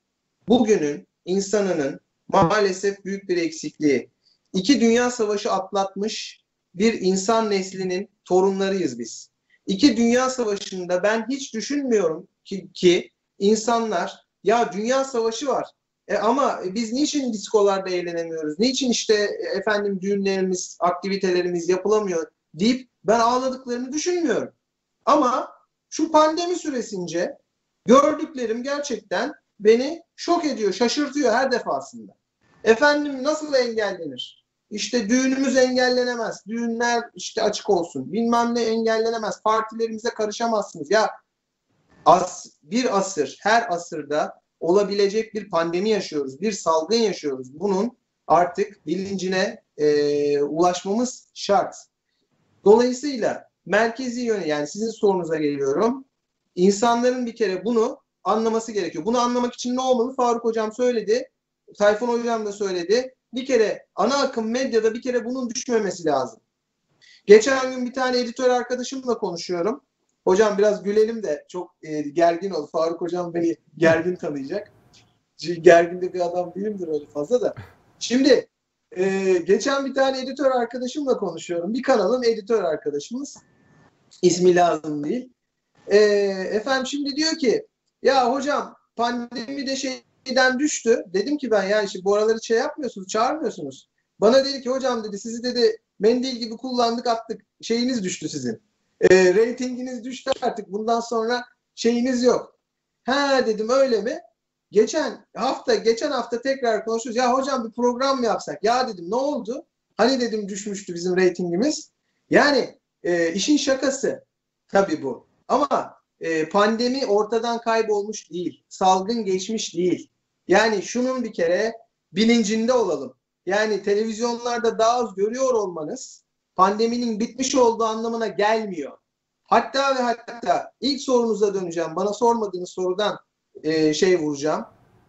bugünün insanının maalesef büyük bir eksikliği. İki dünya savaşı atlatmış bir insan neslinin torunlarıyız biz. İki dünya savaşında ben hiç düşünmüyorum ki, ki insanlar ya dünya savaşı var. E ama biz niçin diskolarda eğlenemiyoruz? Niçin işte e, efendim düğünlerimiz, aktivitelerimiz yapılamıyor deyip ben ağladıklarını düşünmüyorum. Ama şu pandemi süresince gördüklerim gerçekten beni şok ediyor, şaşırtıyor her defasında. Efendim nasıl engellenir? İşte düğünümüz engellenemez. Düğünler işte açık olsun. Bilmem ne engellenemez. Partilerimize karışamazsınız. Ya as, bir asır, her asırda olabilecek bir pandemi yaşıyoruz. Bir salgın yaşıyoruz. Bunun artık bilincine e, ulaşmamız şart. Dolayısıyla merkezi yöne yani sizin sorunuza geliyorum. İnsanların bir kere bunu anlaması gerekiyor. Bunu anlamak için ne olmalı? Faruk Hocam söyledi. Tayfun Hocam da söyledi. Bir kere ana akım medyada bir kere bunun düşmemesi lazım. Geçen gün bir tane editör arkadaşımla konuşuyorum. Hocam biraz gülelim de çok e, gergin oldu. Faruk Hocam beni gergin tanıyacak. Gergin de bir adam değilimdir öyle fazla da. Şimdi e, geçen bir tane editör arkadaşımla konuşuyorum. Bir kanalın editör arkadaşımız. İsmi lazım değil. E, efendim şimdi diyor ki ya hocam pandemi de şeyden düştü. Dedim ki ben ya işte bu araları şey yapmıyorsunuz, çağırmıyorsunuz. Bana dedi ki hocam dedi sizi dedi mendil gibi kullandık attık. Şeyiniz düştü sizin. E, reytinginiz düştü artık. Bundan sonra şeyiniz yok. Ha dedim öyle mi? Geçen hafta geçen hafta tekrar konuşuyoruz. Ya hocam bir program mı yapsak? Ya dedim ne oldu? Hani dedim düşmüştü bizim reytingimiz. Yani e, işin şakası tabii bu. Ama e, pandemi ortadan kaybolmuş değil. Salgın geçmiş değil. Yani şunun bir kere bilincinde olalım. Yani televizyonlarda daha az görüyor olmanız pandeminin bitmiş olduğu anlamına gelmiyor. Hatta ve hatta ilk sorunuza döneceğim. Bana sormadığınız sorudan e, şey vuracağım.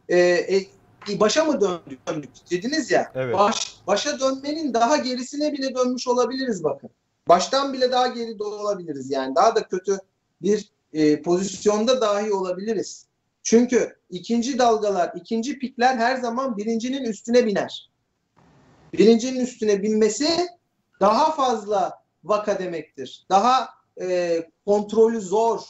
E, e, başa mı döndük, döndük dediniz ya. Evet. Baş, başa dönmenin daha gerisine bile dönmüş olabiliriz bakın. Baştan bile daha geri olabiliriz yani. Daha da kötü bir e, pozisyonda dahi olabiliriz. Çünkü ikinci dalgalar, ikinci pikler her zaman birincinin üstüne biner. Birincinin üstüne binmesi daha fazla vaka demektir. Daha e, kontrolü zor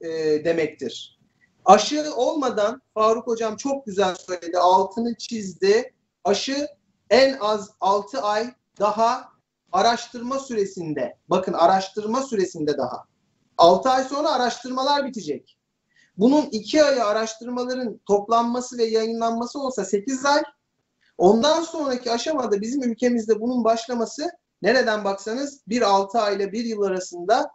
e, demektir. Aşı olmadan Faruk Hocam çok güzel söyledi, altını çizdi. Aşı en az 6 ay daha araştırma süresinde, bakın araştırma süresinde daha. 6 ay sonra araştırmalar bitecek. Bunun 2 ayı araştırmaların toplanması ve yayınlanması olsa 8 ay. Ondan sonraki aşamada bizim ülkemizde bunun başlaması nereden baksanız bir 6 ay ile 1 yıl arasında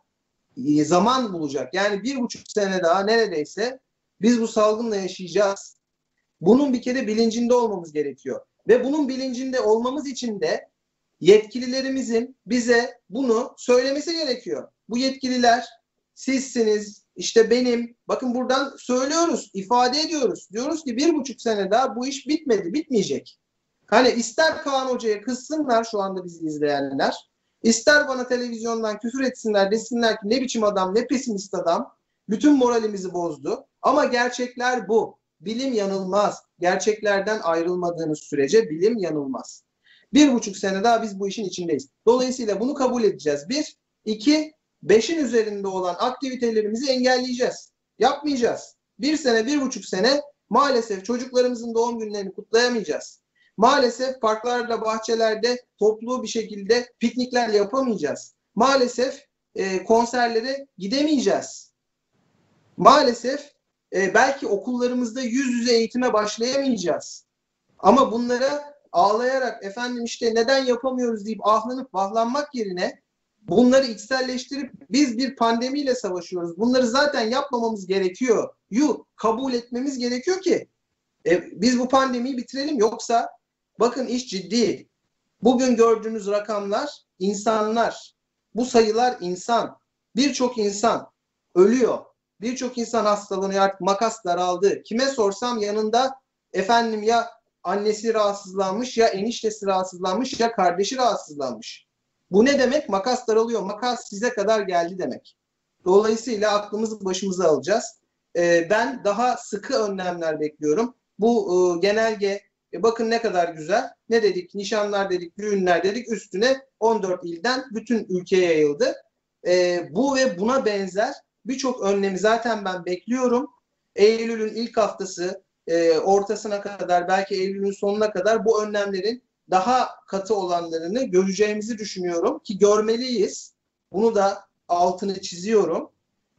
e, zaman bulacak. Yani bir buçuk sene daha neredeyse biz bu salgınla yaşayacağız. Bunun bir kere bilincinde olmamız gerekiyor. Ve bunun bilincinde olmamız için de yetkililerimizin bize bunu söylemesi gerekiyor. Bu yetkililer sizsiniz, işte benim. Bakın buradan söylüyoruz, ifade ediyoruz. Diyoruz ki bir buçuk sene daha bu iş bitmedi, bitmeyecek. Hani ister Kaan Hoca'ya kızsınlar şu anda bizi izleyenler. İster bana televizyondan küfür etsinler, desinler ki ne biçim adam, ne pesimist adam. Bütün moralimizi bozdu. Ama gerçekler bu. Bilim yanılmaz. Gerçeklerden ayrılmadığınız sürece bilim yanılmaz. Bir buçuk sene daha biz bu işin içindeyiz. Dolayısıyla bunu kabul edeceğiz. Bir, iki, beşin üzerinde olan aktivitelerimizi engelleyeceğiz. Yapmayacağız. Bir sene, bir buçuk sene maalesef çocuklarımızın doğum günlerini kutlayamayacağız. Maalesef parklarda, bahçelerde toplu bir şekilde piknikler yapamayacağız. Maalesef e, konserlere gidemeyeceğiz. Maalesef e, belki okullarımızda yüz yüze eğitime başlayamayacağız. Ama bunlara ağlayarak efendim işte neden yapamıyoruz deyip ahlanıp vahlanmak yerine bunları içselleştirip biz bir pandemiyle savaşıyoruz. Bunları zaten yapmamamız gerekiyor. Yu kabul etmemiz gerekiyor ki e, biz bu pandemiyi bitirelim. Yoksa bakın iş ciddi. Bugün gördüğünüz rakamlar insanlar. Bu sayılar insan. Birçok insan ölüyor. Birçok insan hastalanıyor artık makas daraldı. Kime sorsam yanında efendim ya annesi rahatsızlanmış ya eniştesi rahatsızlanmış ya kardeşi rahatsızlanmış. Bu ne demek? Makas daralıyor. Makas size kadar geldi demek. Dolayısıyla aklımızı başımıza alacağız. Ee, ben daha sıkı önlemler bekliyorum. Bu e, genelge e, bakın ne kadar güzel. Ne dedik? Nişanlar dedik, düğünler dedik. Üstüne 14 ilden bütün ülkeye yayıldı. E, bu ve buna benzer birçok önlemi zaten ben bekliyorum. Eylül'ün ilk haftası e, ortasına kadar belki Eylül'ün sonuna kadar bu önlemlerin daha katı olanlarını göreceğimizi düşünüyorum ki görmeliyiz. Bunu da altını çiziyorum.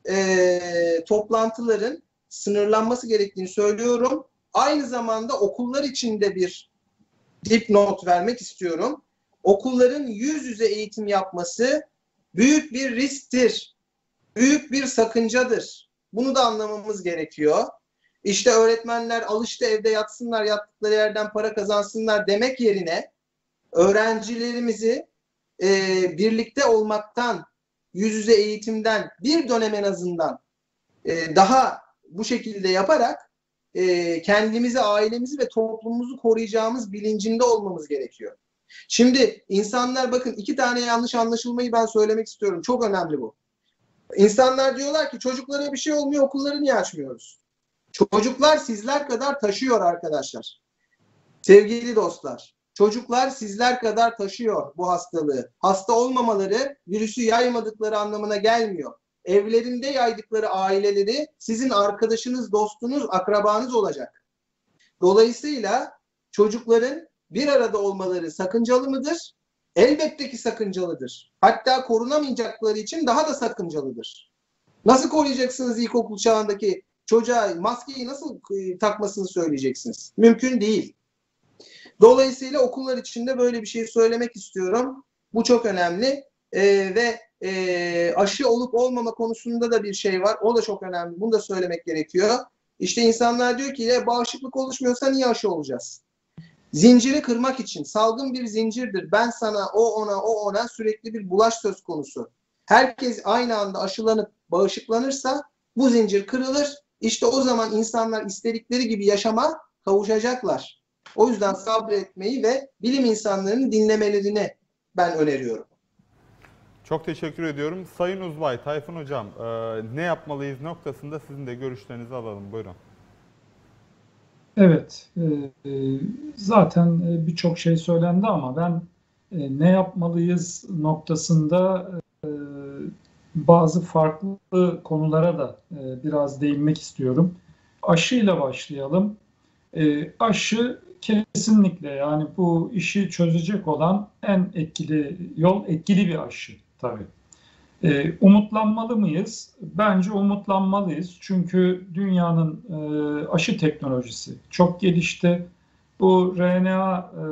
E, toplantıların sınırlanması gerektiğini söylüyorum. Aynı zamanda okullar içinde bir dipnot vermek istiyorum. Okulların yüz yüze eğitim yapması büyük bir risktir. Büyük bir sakıncadır. Bunu da anlamamız gerekiyor. İşte öğretmenler alıştı evde yatsınlar, yattıkları yerden para kazansınlar demek yerine öğrencilerimizi e, birlikte olmaktan, yüz yüze eğitimden bir dönem en azından e, daha bu şekilde yaparak e, kendimizi, ailemizi ve toplumumuzu koruyacağımız bilincinde olmamız gerekiyor. Şimdi insanlar bakın iki tane yanlış anlaşılmayı ben söylemek istiyorum. Çok önemli bu. İnsanlar diyorlar ki çocuklara bir şey olmuyor okulları niye açmıyoruz? Çocuklar sizler kadar taşıyor arkadaşlar. Sevgili dostlar, çocuklar sizler kadar taşıyor bu hastalığı. Hasta olmamaları virüsü yaymadıkları anlamına gelmiyor. Evlerinde yaydıkları aileleri sizin arkadaşınız, dostunuz, akrabanız olacak. Dolayısıyla çocukların bir arada olmaları sakıncalı mıdır? Elbette ki sakıncalıdır. Hatta korunamayacakları için daha da sakıncalıdır. Nasıl koruyacaksınız ilkokul çağındaki çocuğa maskeyi nasıl e, takmasını söyleyeceksiniz? Mümkün değil. Dolayısıyla okullar içinde böyle bir şey söylemek istiyorum. Bu çok önemli e, ve e, aşı olup olmama konusunda da bir şey var. O da çok önemli. Bunu da söylemek gerekiyor. İşte insanlar diyor ki ya bağışıklık oluşmuyorsa niye aşı olacağız? Zinciri kırmak için salgın bir zincirdir. Ben sana, o ona, o ona sürekli bir bulaş söz konusu. Herkes aynı anda aşılanıp bağışıklanırsa bu zincir kırılır. İşte o zaman insanlar istedikleri gibi yaşama kavuşacaklar. O yüzden sabretmeyi ve bilim insanlarını dinlemelerini ben öneriyorum. Çok teşekkür ediyorum. Sayın Uzbay, Tayfun Hocam e, ne yapmalıyız noktasında sizin de görüşlerinizi alalım. Buyurun. Evet, e, e, zaten birçok şey söylendi ama ben e, ne yapmalıyız noktasında e, bazı farklı konulara da e, biraz değinmek istiyorum. Aşıyla başlayalım. E, aşı kesinlikle yani bu işi çözecek olan en etkili yol etkili bir aşı tabii. E, umutlanmalı mıyız? Bence umutlanmalıyız. Çünkü dünyanın e, aşı teknolojisi çok gelişti. Bu RNA e,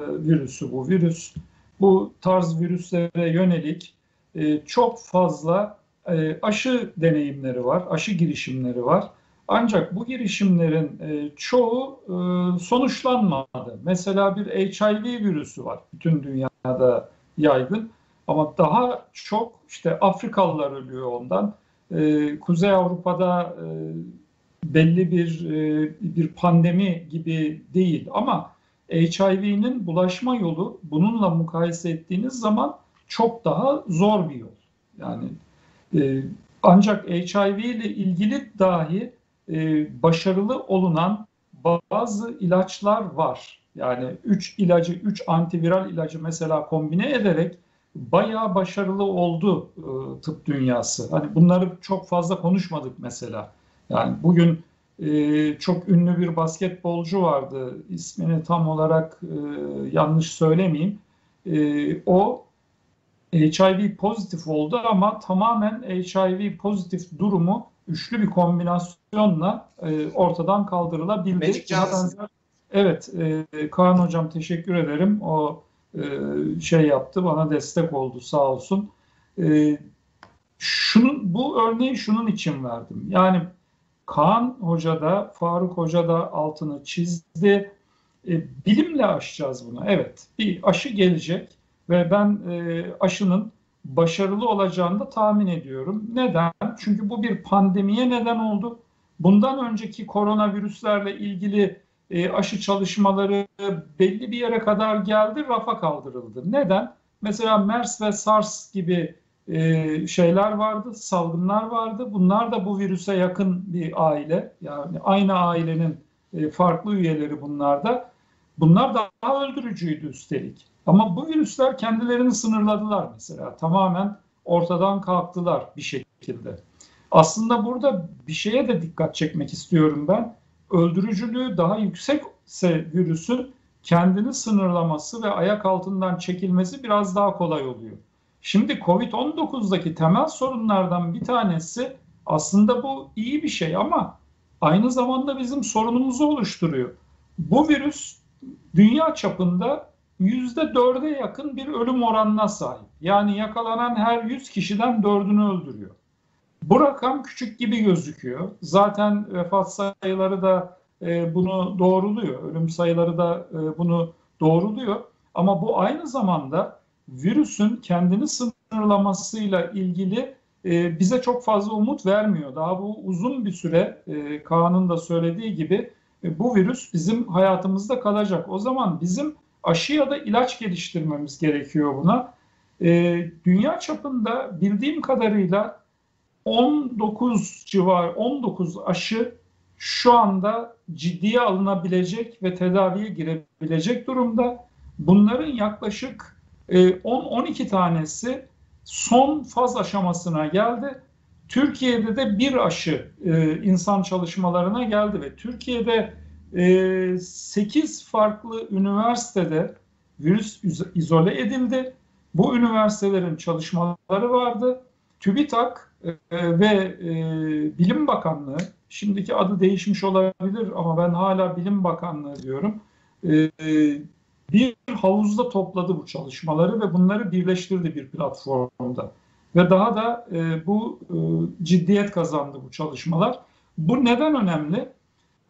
virüsü, bu virüs, bu tarz virüslere yönelik e, çok fazla e, aşı deneyimleri var, aşı girişimleri var. Ancak bu girişimlerin e, çoğu e, sonuçlanmadı. Mesela bir HIV virüsü var bütün dünyada yaygın. Ama daha çok işte Afrikalılar ölüyor ondan. Ee, Kuzey Avrupa'da belli bir bir pandemi gibi değil ama HIV'nin bulaşma yolu bununla mukayese ettiğiniz zaman çok daha zor bir yol. Yani e, ancak HIV ile ilgili dahi e, başarılı olunan bazı ilaçlar var. Yani 3 ilacı, 3 antiviral ilacı mesela kombine ederek bayağı başarılı oldu e, tıp dünyası. Hani bunları çok fazla konuşmadık mesela. Yani bugün e, çok ünlü bir basketbolcu vardı. İsmini tam olarak e, yanlış söylemeyeyim. E, o HIV pozitif oldu ama tamamen HIV pozitif durumu üçlü bir kombinasyonla e, ortadan kaldırılabildi. Johnson. Evet, e, Kaan Hocam teşekkür ederim. O e, şey yaptı, bana destek oldu sağ olsun. E, şunun, bu örneği şunun için verdim. Yani Kaan Hoca da, Faruk Hoca da altını çizdi. E, bilimle aşacağız bunu. Evet, bir aşı gelecek ve ben e, aşının başarılı olacağını da tahmin ediyorum. Neden? Çünkü bu bir pandemiye neden oldu. Bundan önceki koronavirüslerle ilgili e, aşı çalışmaları belli bir yere kadar geldi, rafa kaldırıldı. Neden? Mesela MERS ve SARS gibi e, şeyler vardı, salgınlar vardı. Bunlar da bu virüse yakın bir aile. Yani aynı ailenin e, farklı üyeleri bunlar da. Bunlar daha öldürücüydü üstelik. Ama bu virüsler kendilerini sınırladılar mesela. Tamamen ortadan kalktılar bir şekilde. Aslında burada bir şeye de dikkat çekmek istiyorum ben. Öldürücülüğü daha yüksekse virüsün kendini sınırlaması ve ayak altından çekilmesi biraz daha kolay oluyor. Şimdi Covid-19'daki temel sorunlardan bir tanesi aslında bu iyi bir şey ama aynı zamanda bizim sorunumuzu oluşturuyor. Bu virüs dünya çapında yüzde dörde yakın bir ölüm oranına sahip. Yani yakalanan her 100 kişiden dördünü öldürüyor. Bu rakam küçük gibi gözüküyor. Zaten vefat sayıları da e, bunu doğruluyor. Ölüm sayıları da e, bunu doğruluyor. Ama bu aynı zamanda virüsün kendini sınırlamasıyla ilgili e, bize çok fazla umut vermiyor. Daha bu uzun bir süre Kaan'ın da söylediği gibi bu virüs bizim hayatımızda kalacak. O zaman bizim aşı ya da ilaç geliştirmemiz gerekiyor buna. E, dünya çapında bildiğim kadarıyla 19 civar 19 aşı şu anda ciddiye alınabilecek ve tedaviye girebilecek durumda. Bunların yaklaşık 10-12 tanesi son faz aşamasına geldi. Türkiye'de de bir aşı insan çalışmalarına geldi ve Türkiye'de 8 farklı üniversitede virüs izole edildi. Bu üniversitelerin çalışmaları vardı. TÜBİTAK ve Bilim Bakanlığı, şimdiki adı değişmiş olabilir ama ben hala Bilim Bakanlığı diyorum bir havuzda topladı bu çalışmaları ve bunları birleştirdi bir platformda. Ve daha da e, bu e, ciddiyet kazandı bu çalışmalar. Bu neden önemli?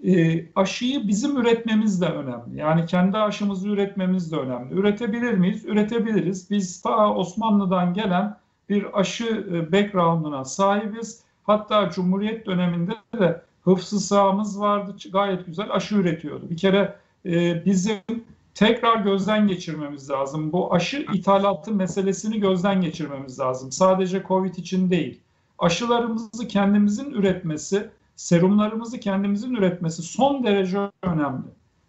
E, aşıyı bizim üretmemiz de önemli. Yani kendi aşımızı üretmemiz de önemli. Üretebilir miyiz? Üretebiliriz. Biz ta Osmanlı'dan gelen bir aşı e, background'una sahibiz. Hatta Cumhuriyet döneminde de hıfzı sahamız vardı. Gayet güzel aşı üretiyordu. Bir kere e, bizim tekrar gözden geçirmemiz lazım. Bu aşı ithalatı meselesini gözden geçirmemiz lazım. Sadece Covid için değil. Aşılarımızı kendimizin üretmesi, serumlarımızı kendimizin üretmesi son derece önemli.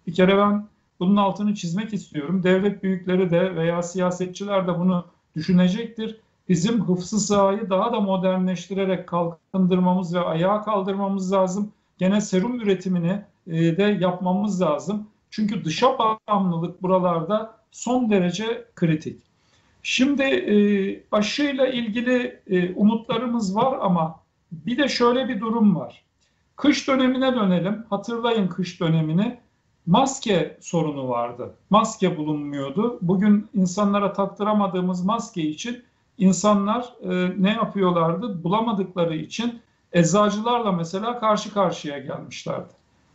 Bir kere ben bunun altını çizmek istiyorum. Devlet büyükleri de veya siyasetçiler de bunu düşünecektir. Bizim hıfzı sahayı daha da modernleştirerek kalkındırmamız ve ayağa kaldırmamız lazım. Gene serum üretimini e, de yapmamız lazım. Çünkü dışa bağımlılık buralarda son derece kritik. Şimdi e, aşıyla ilgili e, umutlarımız var ama bir de şöyle bir durum var. Kış dönemine dönelim. Hatırlayın kış dönemini. Maske sorunu vardı. Maske bulunmuyordu. Bugün insanlara taktıramadığımız maske için insanlar e, ne yapıyorlardı? Bulamadıkları için eczacılarla mesela karşı karşıya gelmişlerdi.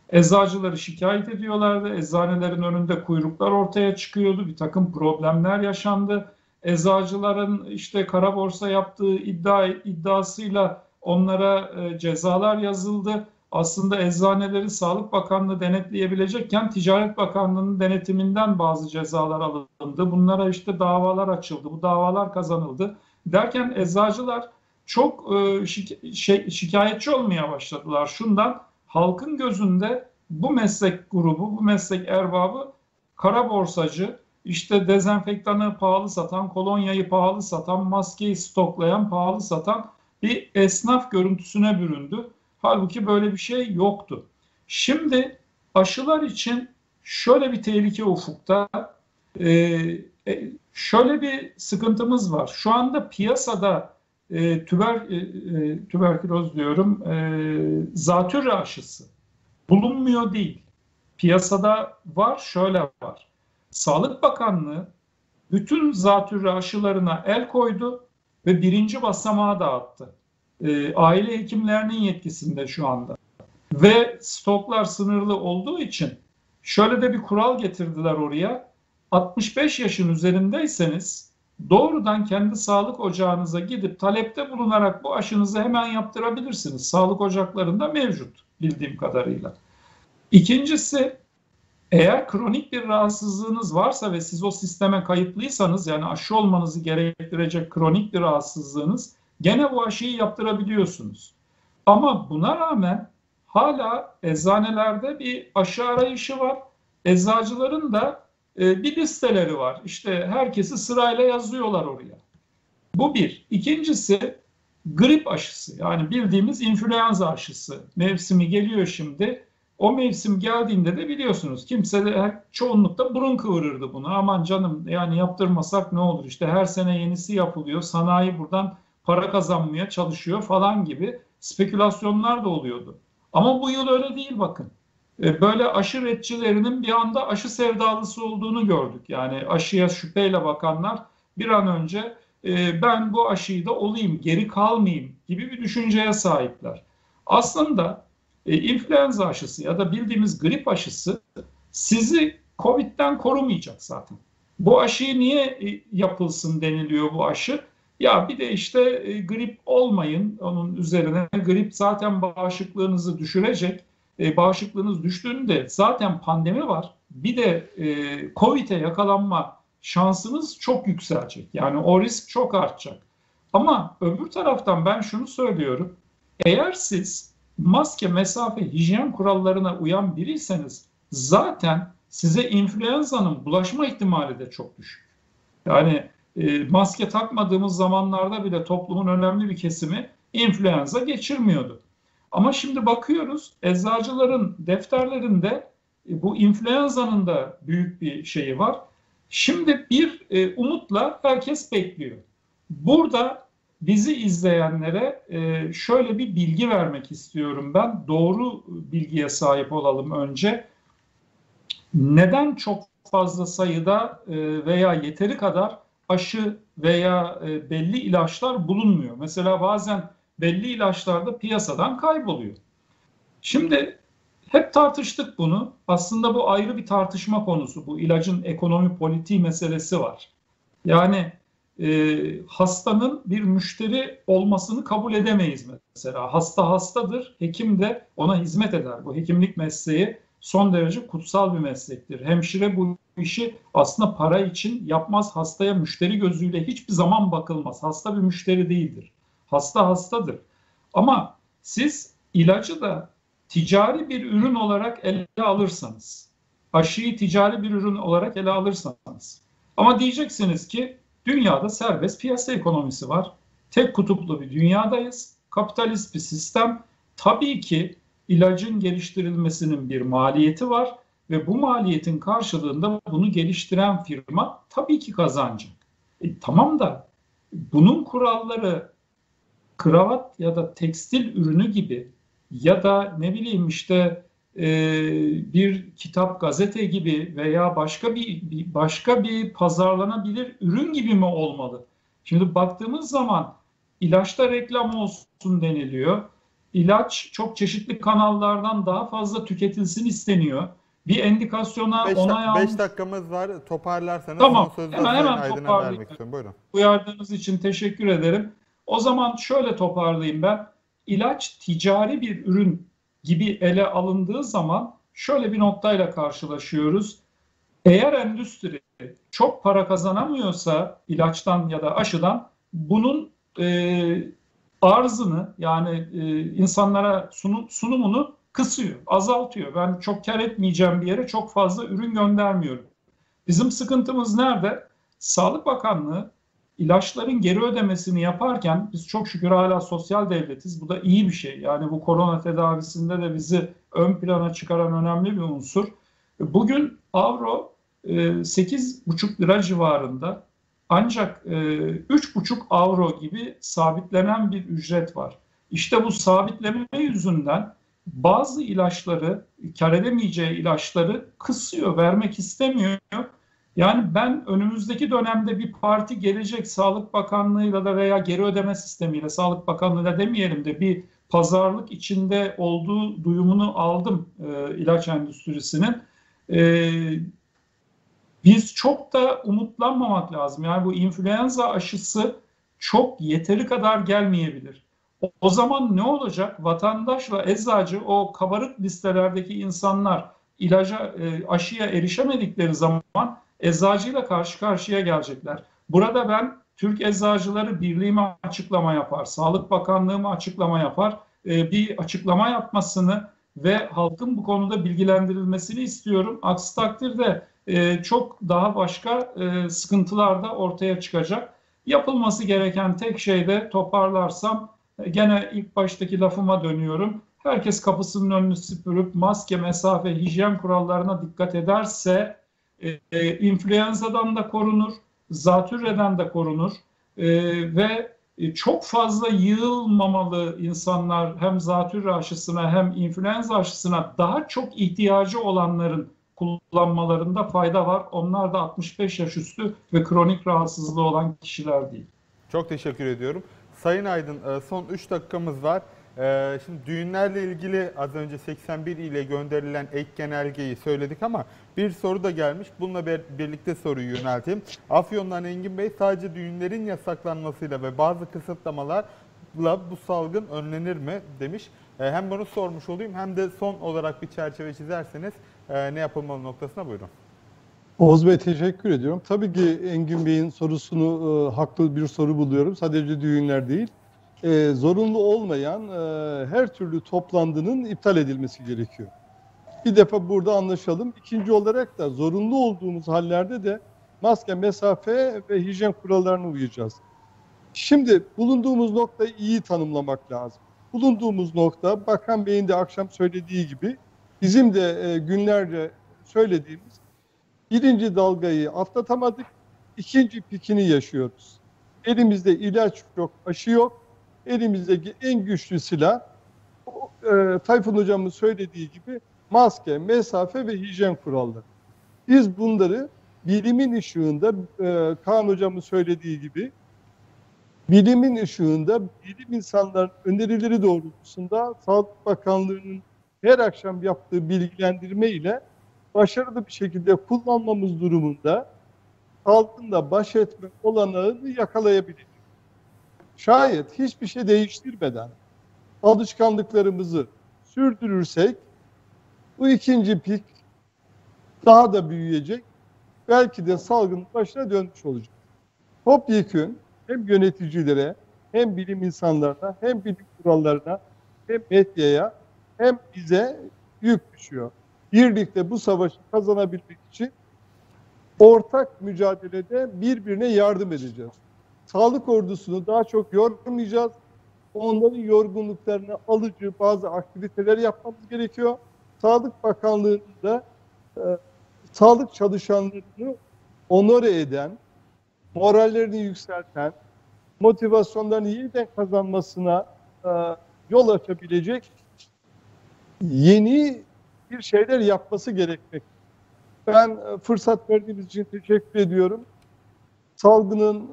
Eczacıları şikayet ediyorlardı. Eczanelerin önünde kuyruklar ortaya çıkıyordu. Bir takım problemler yaşandı. Eczacıların işte kara borsa yaptığı iddia iddiasıyla onlara e, cezalar yazıldı. Aslında eczaneleri Sağlık Bakanlığı denetleyebilecekken Ticaret Bakanlığı'nın denetiminden bazı cezalar alındı. Bunlara işte davalar açıldı. Bu davalar kazanıldı. Derken eczacılar çok e, şey, şikayetçi olmaya başladılar. Şundan halkın gözünde bu meslek grubu, bu meslek erbabı kara borsacı, işte dezenfektanı pahalı satan, kolonyayı pahalı satan, maskeyi stoklayan, pahalı satan bir esnaf görüntüsüne büründü. Halbuki böyle bir şey yoktu. Şimdi aşılar için şöyle bir tehlike ufukta, ee, şöyle bir sıkıntımız var. Şu anda piyasada e, tüber, e, e, tüberküloz diyorum e, zatürre aşısı bulunmuyor değil. Piyasada var şöyle var. Sağlık Bakanlığı bütün zatürre aşılarına el koydu ve birinci basamağa dağıttı. E, aile hekimlerinin yetkisinde şu anda. Ve stoklar sınırlı olduğu için şöyle de bir kural getirdiler oraya. 65 yaşın üzerindeyseniz doğrudan kendi sağlık ocağınıza gidip talepte bulunarak bu aşınızı hemen yaptırabilirsiniz. Sağlık ocaklarında mevcut bildiğim kadarıyla. İkincisi eğer kronik bir rahatsızlığınız varsa ve siz o sisteme kayıtlıysanız yani aşı olmanızı gerektirecek kronik bir rahatsızlığınız gene bu aşıyı yaptırabiliyorsunuz. Ama buna rağmen hala eczanelerde bir aşı arayışı var. Eczacıların da e, bir listeleri var. İşte herkesi sırayla yazıyorlar oraya. Bu bir. İkincisi grip aşısı yani bildiğimiz influenza aşısı mevsimi geliyor şimdi. O mevsim geldiğinde de biliyorsunuz kimse de çoğunlukla burun kıvırırdı bunu. Aman canım yani yaptırmasak ne olur işte her sene yenisi yapılıyor. Sanayi buradan para kazanmaya çalışıyor falan gibi spekülasyonlar da oluyordu. Ama bu yıl öyle değil bakın. E, böyle aşı retçilerinin bir anda aşı sevdalısı olduğunu gördük. Yani aşıya şüpheyle bakanlar bir an önce e, ben bu aşıyı da olayım, geri kalmayayım gibi bir düşünceye sahipler. Aslında e, influenza aşısı ya da bildiğimiz grip aşısı sizi Covid'den korumayacak zaten. Bu aşıyı niye yapılsın deniliyor bu aşı? Ya bir de işte grip olmayın onun üzerine. Grip zaten bağışıklığınızı düşürecek e, bağışıklığınız düştüğünde zaten pandemi var. Bir de e, COVID'e yakalanma şansınız çok yükselecek. Yani o risk çok artacak. Ama öbür taraftan ben şunu söylüyorum. Eğer siz maske, mesafe, hijyen kurallarına uyan biriyseniz zaten size influenza'nın bulaşma ihtimali de çok düşük. Yani e, maske takmadığımız zamanlarda bile toplumun önemli bir kesimi influenza geçirmiyordu. Ama şimdi bakıyoruz eczacıların defterlerinde e, bu influenza'nın da büyük bir şeyi var. Şimdi bir e, umutla herkes bekliyor. Burada bizi izleyenlere e, şöyle bir bilgi vermek istiyorum ben. Doğru bilgiye sahip olalım önce. Neden çok fazla sayıda e, veya yeteri kadar aşı veya e, belli ilaçlar bulunmuyor? Mesela bazen belli ilaçlarda piyasadan kayboluyor. Şimdi hep tartıştık bunu. Aslında bu ayrı bir tartışma konusu. Bu ilacın ekonomi politiği meselesi var. Yani e, hastanın bir müşteri olmasını kabul edemeyiz mesela. Hasta hastadır, hekim de ona hizmet eder. Bu hekimlik mesleği son derece kutsal bir meslektir. Hemşire bu işi aslında para için yapmaz. Hastaya müşteri gözüyle hiçbir zaman bakılmaz. Hasta bir müşteri değildir. Hasta hastadır. Ama siz ilacı da ticari bir ürün olarak ele alırsanız, aşıyı ticari bir ürün olarak ele alırsanız, ama diyeceksiniz ki dünyada serbest piyasa ekonomisi var. Tek kutuplu bir dünyadayız. Kapitalist bir sistem. Tabii ki ilacın geliştirilmesinin bir maliyeti var ve bu maliyetin karşılığında bunu geliştiren firma tabii ki kazanacak. E, tamam da bunun kuralları kravat ya da tekstil ürünü gibi ya da ne bileyim işte bir kitap, gazete gibi veya başka bir, başka bir pazarlanabilir ürün gibi mi olmalı? Şimdi baktığımız zaman ilaçta reklam olsun deniliyor. İlaç çok çeşitli kanallardan daha fazla tüketilsin isteniyor. Bir endikasyona beş, onay almış. 5 dakikamız var. Toparlarsanız tamam. sözü hemen hemen istiyorum. Buyurun. Uyardığınız için teşekkür ederim. O zaman şöyle toparlayayım ben. İlaç ticari bir ürün gibi ele alındığı zaman şöyle bir noktayla karşılaşıyoruz. Eğer endüstri çok para kazanamıyorsa ilaçtan ya da aşıdan bunun e, arzını yani e, insanlara sunum, sunumunu kısıyor, azaltıyor. Ben çok kar etmeyeceğim bir yere çok fazla ürün göndermiyorum. Bizim sıkıntımız nerede? Sağlık Bakanlığı ilaçların geri ödemesini yaparken biz çok şükür hala sosyal devletiz. Bu da iyi bir şey. Yani bu korona tedavisinde de bizi ön plana çıkaran önemli bir unsur. Bugün avro 8,5 e, lira civarında ancak 3,5 e, avro gibi sabitlenen bir ücret var. İşte bu sabitleme yüzünden bazı ilaçları, kar edemeyeceği ilaçları kısıyor, vermek istemiyor yani ben önümüzdeki dönemde bir parti gelecek Sağlık Bakanlığı'yla da veya geri ödeme sistemiyle Sağlık Bakanlığı'yla demeyelim de bir pazarlık içinde olduğu duyumunu aldım e, ilaç endüstrisinin. E, biz çok da umutlanmamak lazım. Yani bu influenza aşısı çok yeteri kadar gelmeyebilir. O, o zaman ne olacak? Vatandaşla eczacı o kabarık listelerdeki insanlar ilaca, e, aşıya erişemedikleri zaman eczacıyla karşı karşıya gelecekler. Burada ben Türk Eczacıları Birliği mi açıklama yapar, Sağlık Bakanlığı mı açıklama yapar, e, bir açıklama yapmasını ve halkın bu konuda bilgilendirilmesini istiyorum. Aksi takdirde e, çok daha başka e, sıkıntılar da ortaya çıkacak. Yapılması gereken tek şey de toparlarsam Gene ilk baştaki lafıma dönüyorum. Herkes kapısının önünü süpürüp maske, mesafe, hijyen kurallarına dikkat ederse e, e, influenzadan da korunur, zatürreden de korunur E, ve e, çok fazla yığılmamalı insanlar hem zatürre aşısına hem influenza aşısına daha çok ihtiyacı olanların kullanmalarında fayda var. Onlar da 65 yaş üstü ve kronik rahatsızlığı olan kişiler değil. Çok teşekkür ediyorum. Sayın Aydın e, son 3 dakikamız var. E, Şimdi düğünlerle ilgili az önce 81 ile gönderilen ek genelgeyi söyledik ama bir soru da gelmiş. Bununla bir- birlikte soruyu yönelteyim. Afyon'dan Engin Bey sadece düğünlerin yasaklanmasıyla ve bazı kısıtlamalarla bu salgın önlenir mi demiş. E, Hem bunu sormuş olayım hem de son olarak bir çerçeve çizerseniz e, ne yapılmalı noktasına buyurun. Oğuz Bey teşekkür ediyorum. Tabii ki Engin Bey'in sorusunu e, haklı bir soru buluyorum. Sadece düğünler değil. E, zorunlu olmayan e, her türlü toplantının iptal edilmesi gerekiyor. Bir defa burada anlaşalım. İkinci olarak da zorunlu olduğumuz hallerde de maske, mesafe ve hijyen kurallarına uyacağız. Şimdi bulunduğumuz noktayı iyi tanımlamak lazım. Bulunduğumuz nokta Bakan Bey'in de akşam söylediği gibi bizim de e, günlerce söylediğimiz birinci dalgayı atlatamadık, ikinci pikini yaşıyoruz. Elimizde ilaç yok, aşı yok. Elimizdeki en güçlü silah, e, Tayfun Hocam'ın söylediği gibi maske, mesafe ve hijyen kuralları. Biz bunları bilimin ışığında, e, Kaan Hocam'ın söylediği gibi, bilimin ışığında, bilim insanların önerileri doğrultusunda Sağlık Bakanlığı'nın her akşam yaptığı bilgilendirme ile başarılı bir şekilde kullanmamız durumunda salgınla baş etme olanağını yakalayabiliriz. Şayet hiçbir şey değiştirmeden alışkanlıklarımızı sürdürürsek bu ikinci pik daha da büyüyecek. Belki de salgın başına dönmüş olacak. Topyekün hem yöneticilere hem bilim insanlarına hem bilim kurallarına hem medyaya hem bize yük düşüyor birlikte bu savaşı kazanabilmek için ortak mücadelede birbirine yardım edeceğiz. Sağlık ordusunu daha çok yormayacağız. Onların yorgunluklarını alıcı bazı aktiviteler yapmamız gerekiyor. Sağlık Bakanlığı'nda e, sağlık çalışanlarını onore eden, morallerini yükselten, motivasyonlarını yeniden kazanmasına e, yol açabilecek yeni bir şeyler yapması gerekmek. Ben e, fırsat verdiğiniz için teşekkür ediyorum. Salgının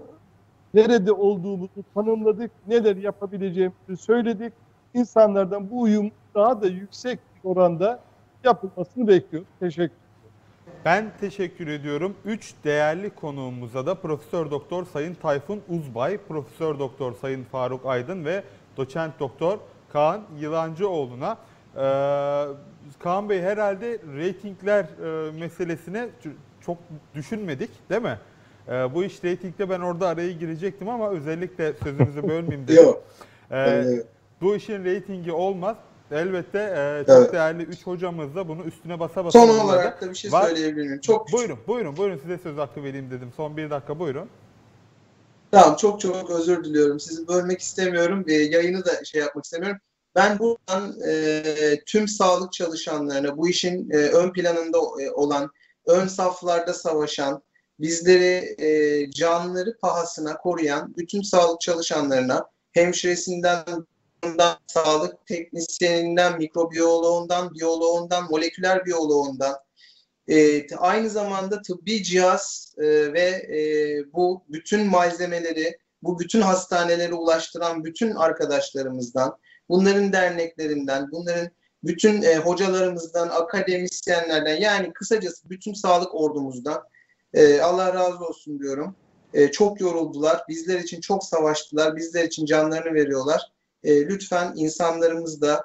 nerede olduğumuzu tanımladık, neler yapabileceğimizi söyledik. İnsanlardan bu uyum daha da yüksek bir oranda yapılmasını bekliyoruz. Teşekkür Ben teşekkür ediyorum. Üç değerli konuğumuza da Profesör Doktor Sayın Tayfun Uzbay, Profesör Doktor Sayın Faruk Aydın ve Doçent Doktor Kaan Yılancıoğlu'na ee, Kaan Bey herhalde reytingler e, meselesine çok düşünmedik değil mi? Ee, bu iş reytingde ben orada araya girecektim ama özellikle sözünüzü bölmeyeyim dedim. Yok. Ee, Evet. bu işin reytingi olmaz. Elbette e, çok Evet. değerli üç hocamız da bunu üstüne basa basa Son olarak da bir şey Var- söyleyebilir miyim? Çok küçük. Buyurun, buyurun, buyurun size söz hakkı vereyim dedim. Son bir dakika buyurun. Tamam çok çok özür diliyorum. Sizi bölmek istemiyorum. E, yayını da şey yapmak istemiyorum. Ben buradan e, tüm sağlık çalışanlarına, bu işin e, ön planında e, olan, ön saflarda savaşan, bizleri e, canları pahasına koruyan bütün sağlık çalışanlarına, hemşiresinden, sağlık teknisyeninden, mikrobiyoloğundan, biyoloğundan, moleküler biyoloğundan, e, aynı zamanda tıbbi cihaz e, ve e, bu bütün malzemeleri, bu bütün hastanelere ulaştıran bütün arkadaşlarımızdan, bunların derneklerinden, bunların bütün e, hocalarımızdan, akademisyenlerden yani kısacası bütün sağlık ordumuzdan e, Allah razı olsun diyorum. E, çok yoruldular, bizler için çok savaştılar, bizler için canlarını veriyorlar. E, lütfen insanlarımız da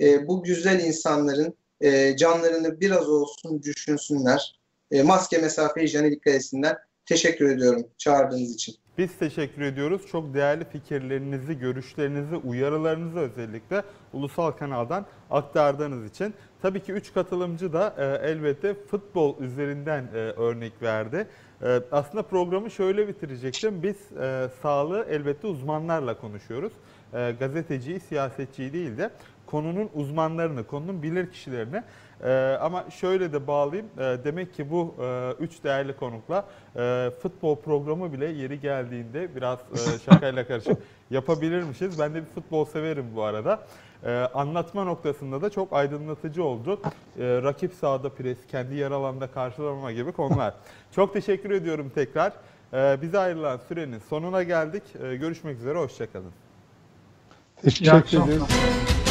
e, bu güzel insanların e, canlarını biraz olsun düşünsünler. E, maske, mesafe, hijyene dikkat etsinler. Teşekkür ediyorum çağırdığınız için. Biz teşekkür ediyoruz. Çok değerli fikirlerinizi, görüşlerinizi, uyarılarınızı özellikle ulusal kanaldan aktardığınız için. Tabii ki 3 katılımcı da e, elbette futbol üzerinden e, örnek verdi. E, aslında programı şöyle bitirecektim. Biz e, sağlığı elbette uzmanlarla konuşuyoruz. e, gazeteciyi, siyasetçiyi değil de konunun uzmanlarını, konunun bilir kişilerini e, ama şöyle de bağlayayım. E, demek ki bu e, üç değerli konukla e, futbol programı bile yeri geldiğinde biraz e, şakayla karışık yapabilirmişiz. Ben de bir futbol severim bu arada. E, anlatma noktasında da çok aydınlatıcı oldu. E, rakip sahada pres, kendi yer alanda karşılama gibi konular. çok teşekkür ediyorum tekrar. E, bize ayrılan sürenin sonuna geldik. E, görüşmek üzere, hoşçakalın. Teşekkür ederiz.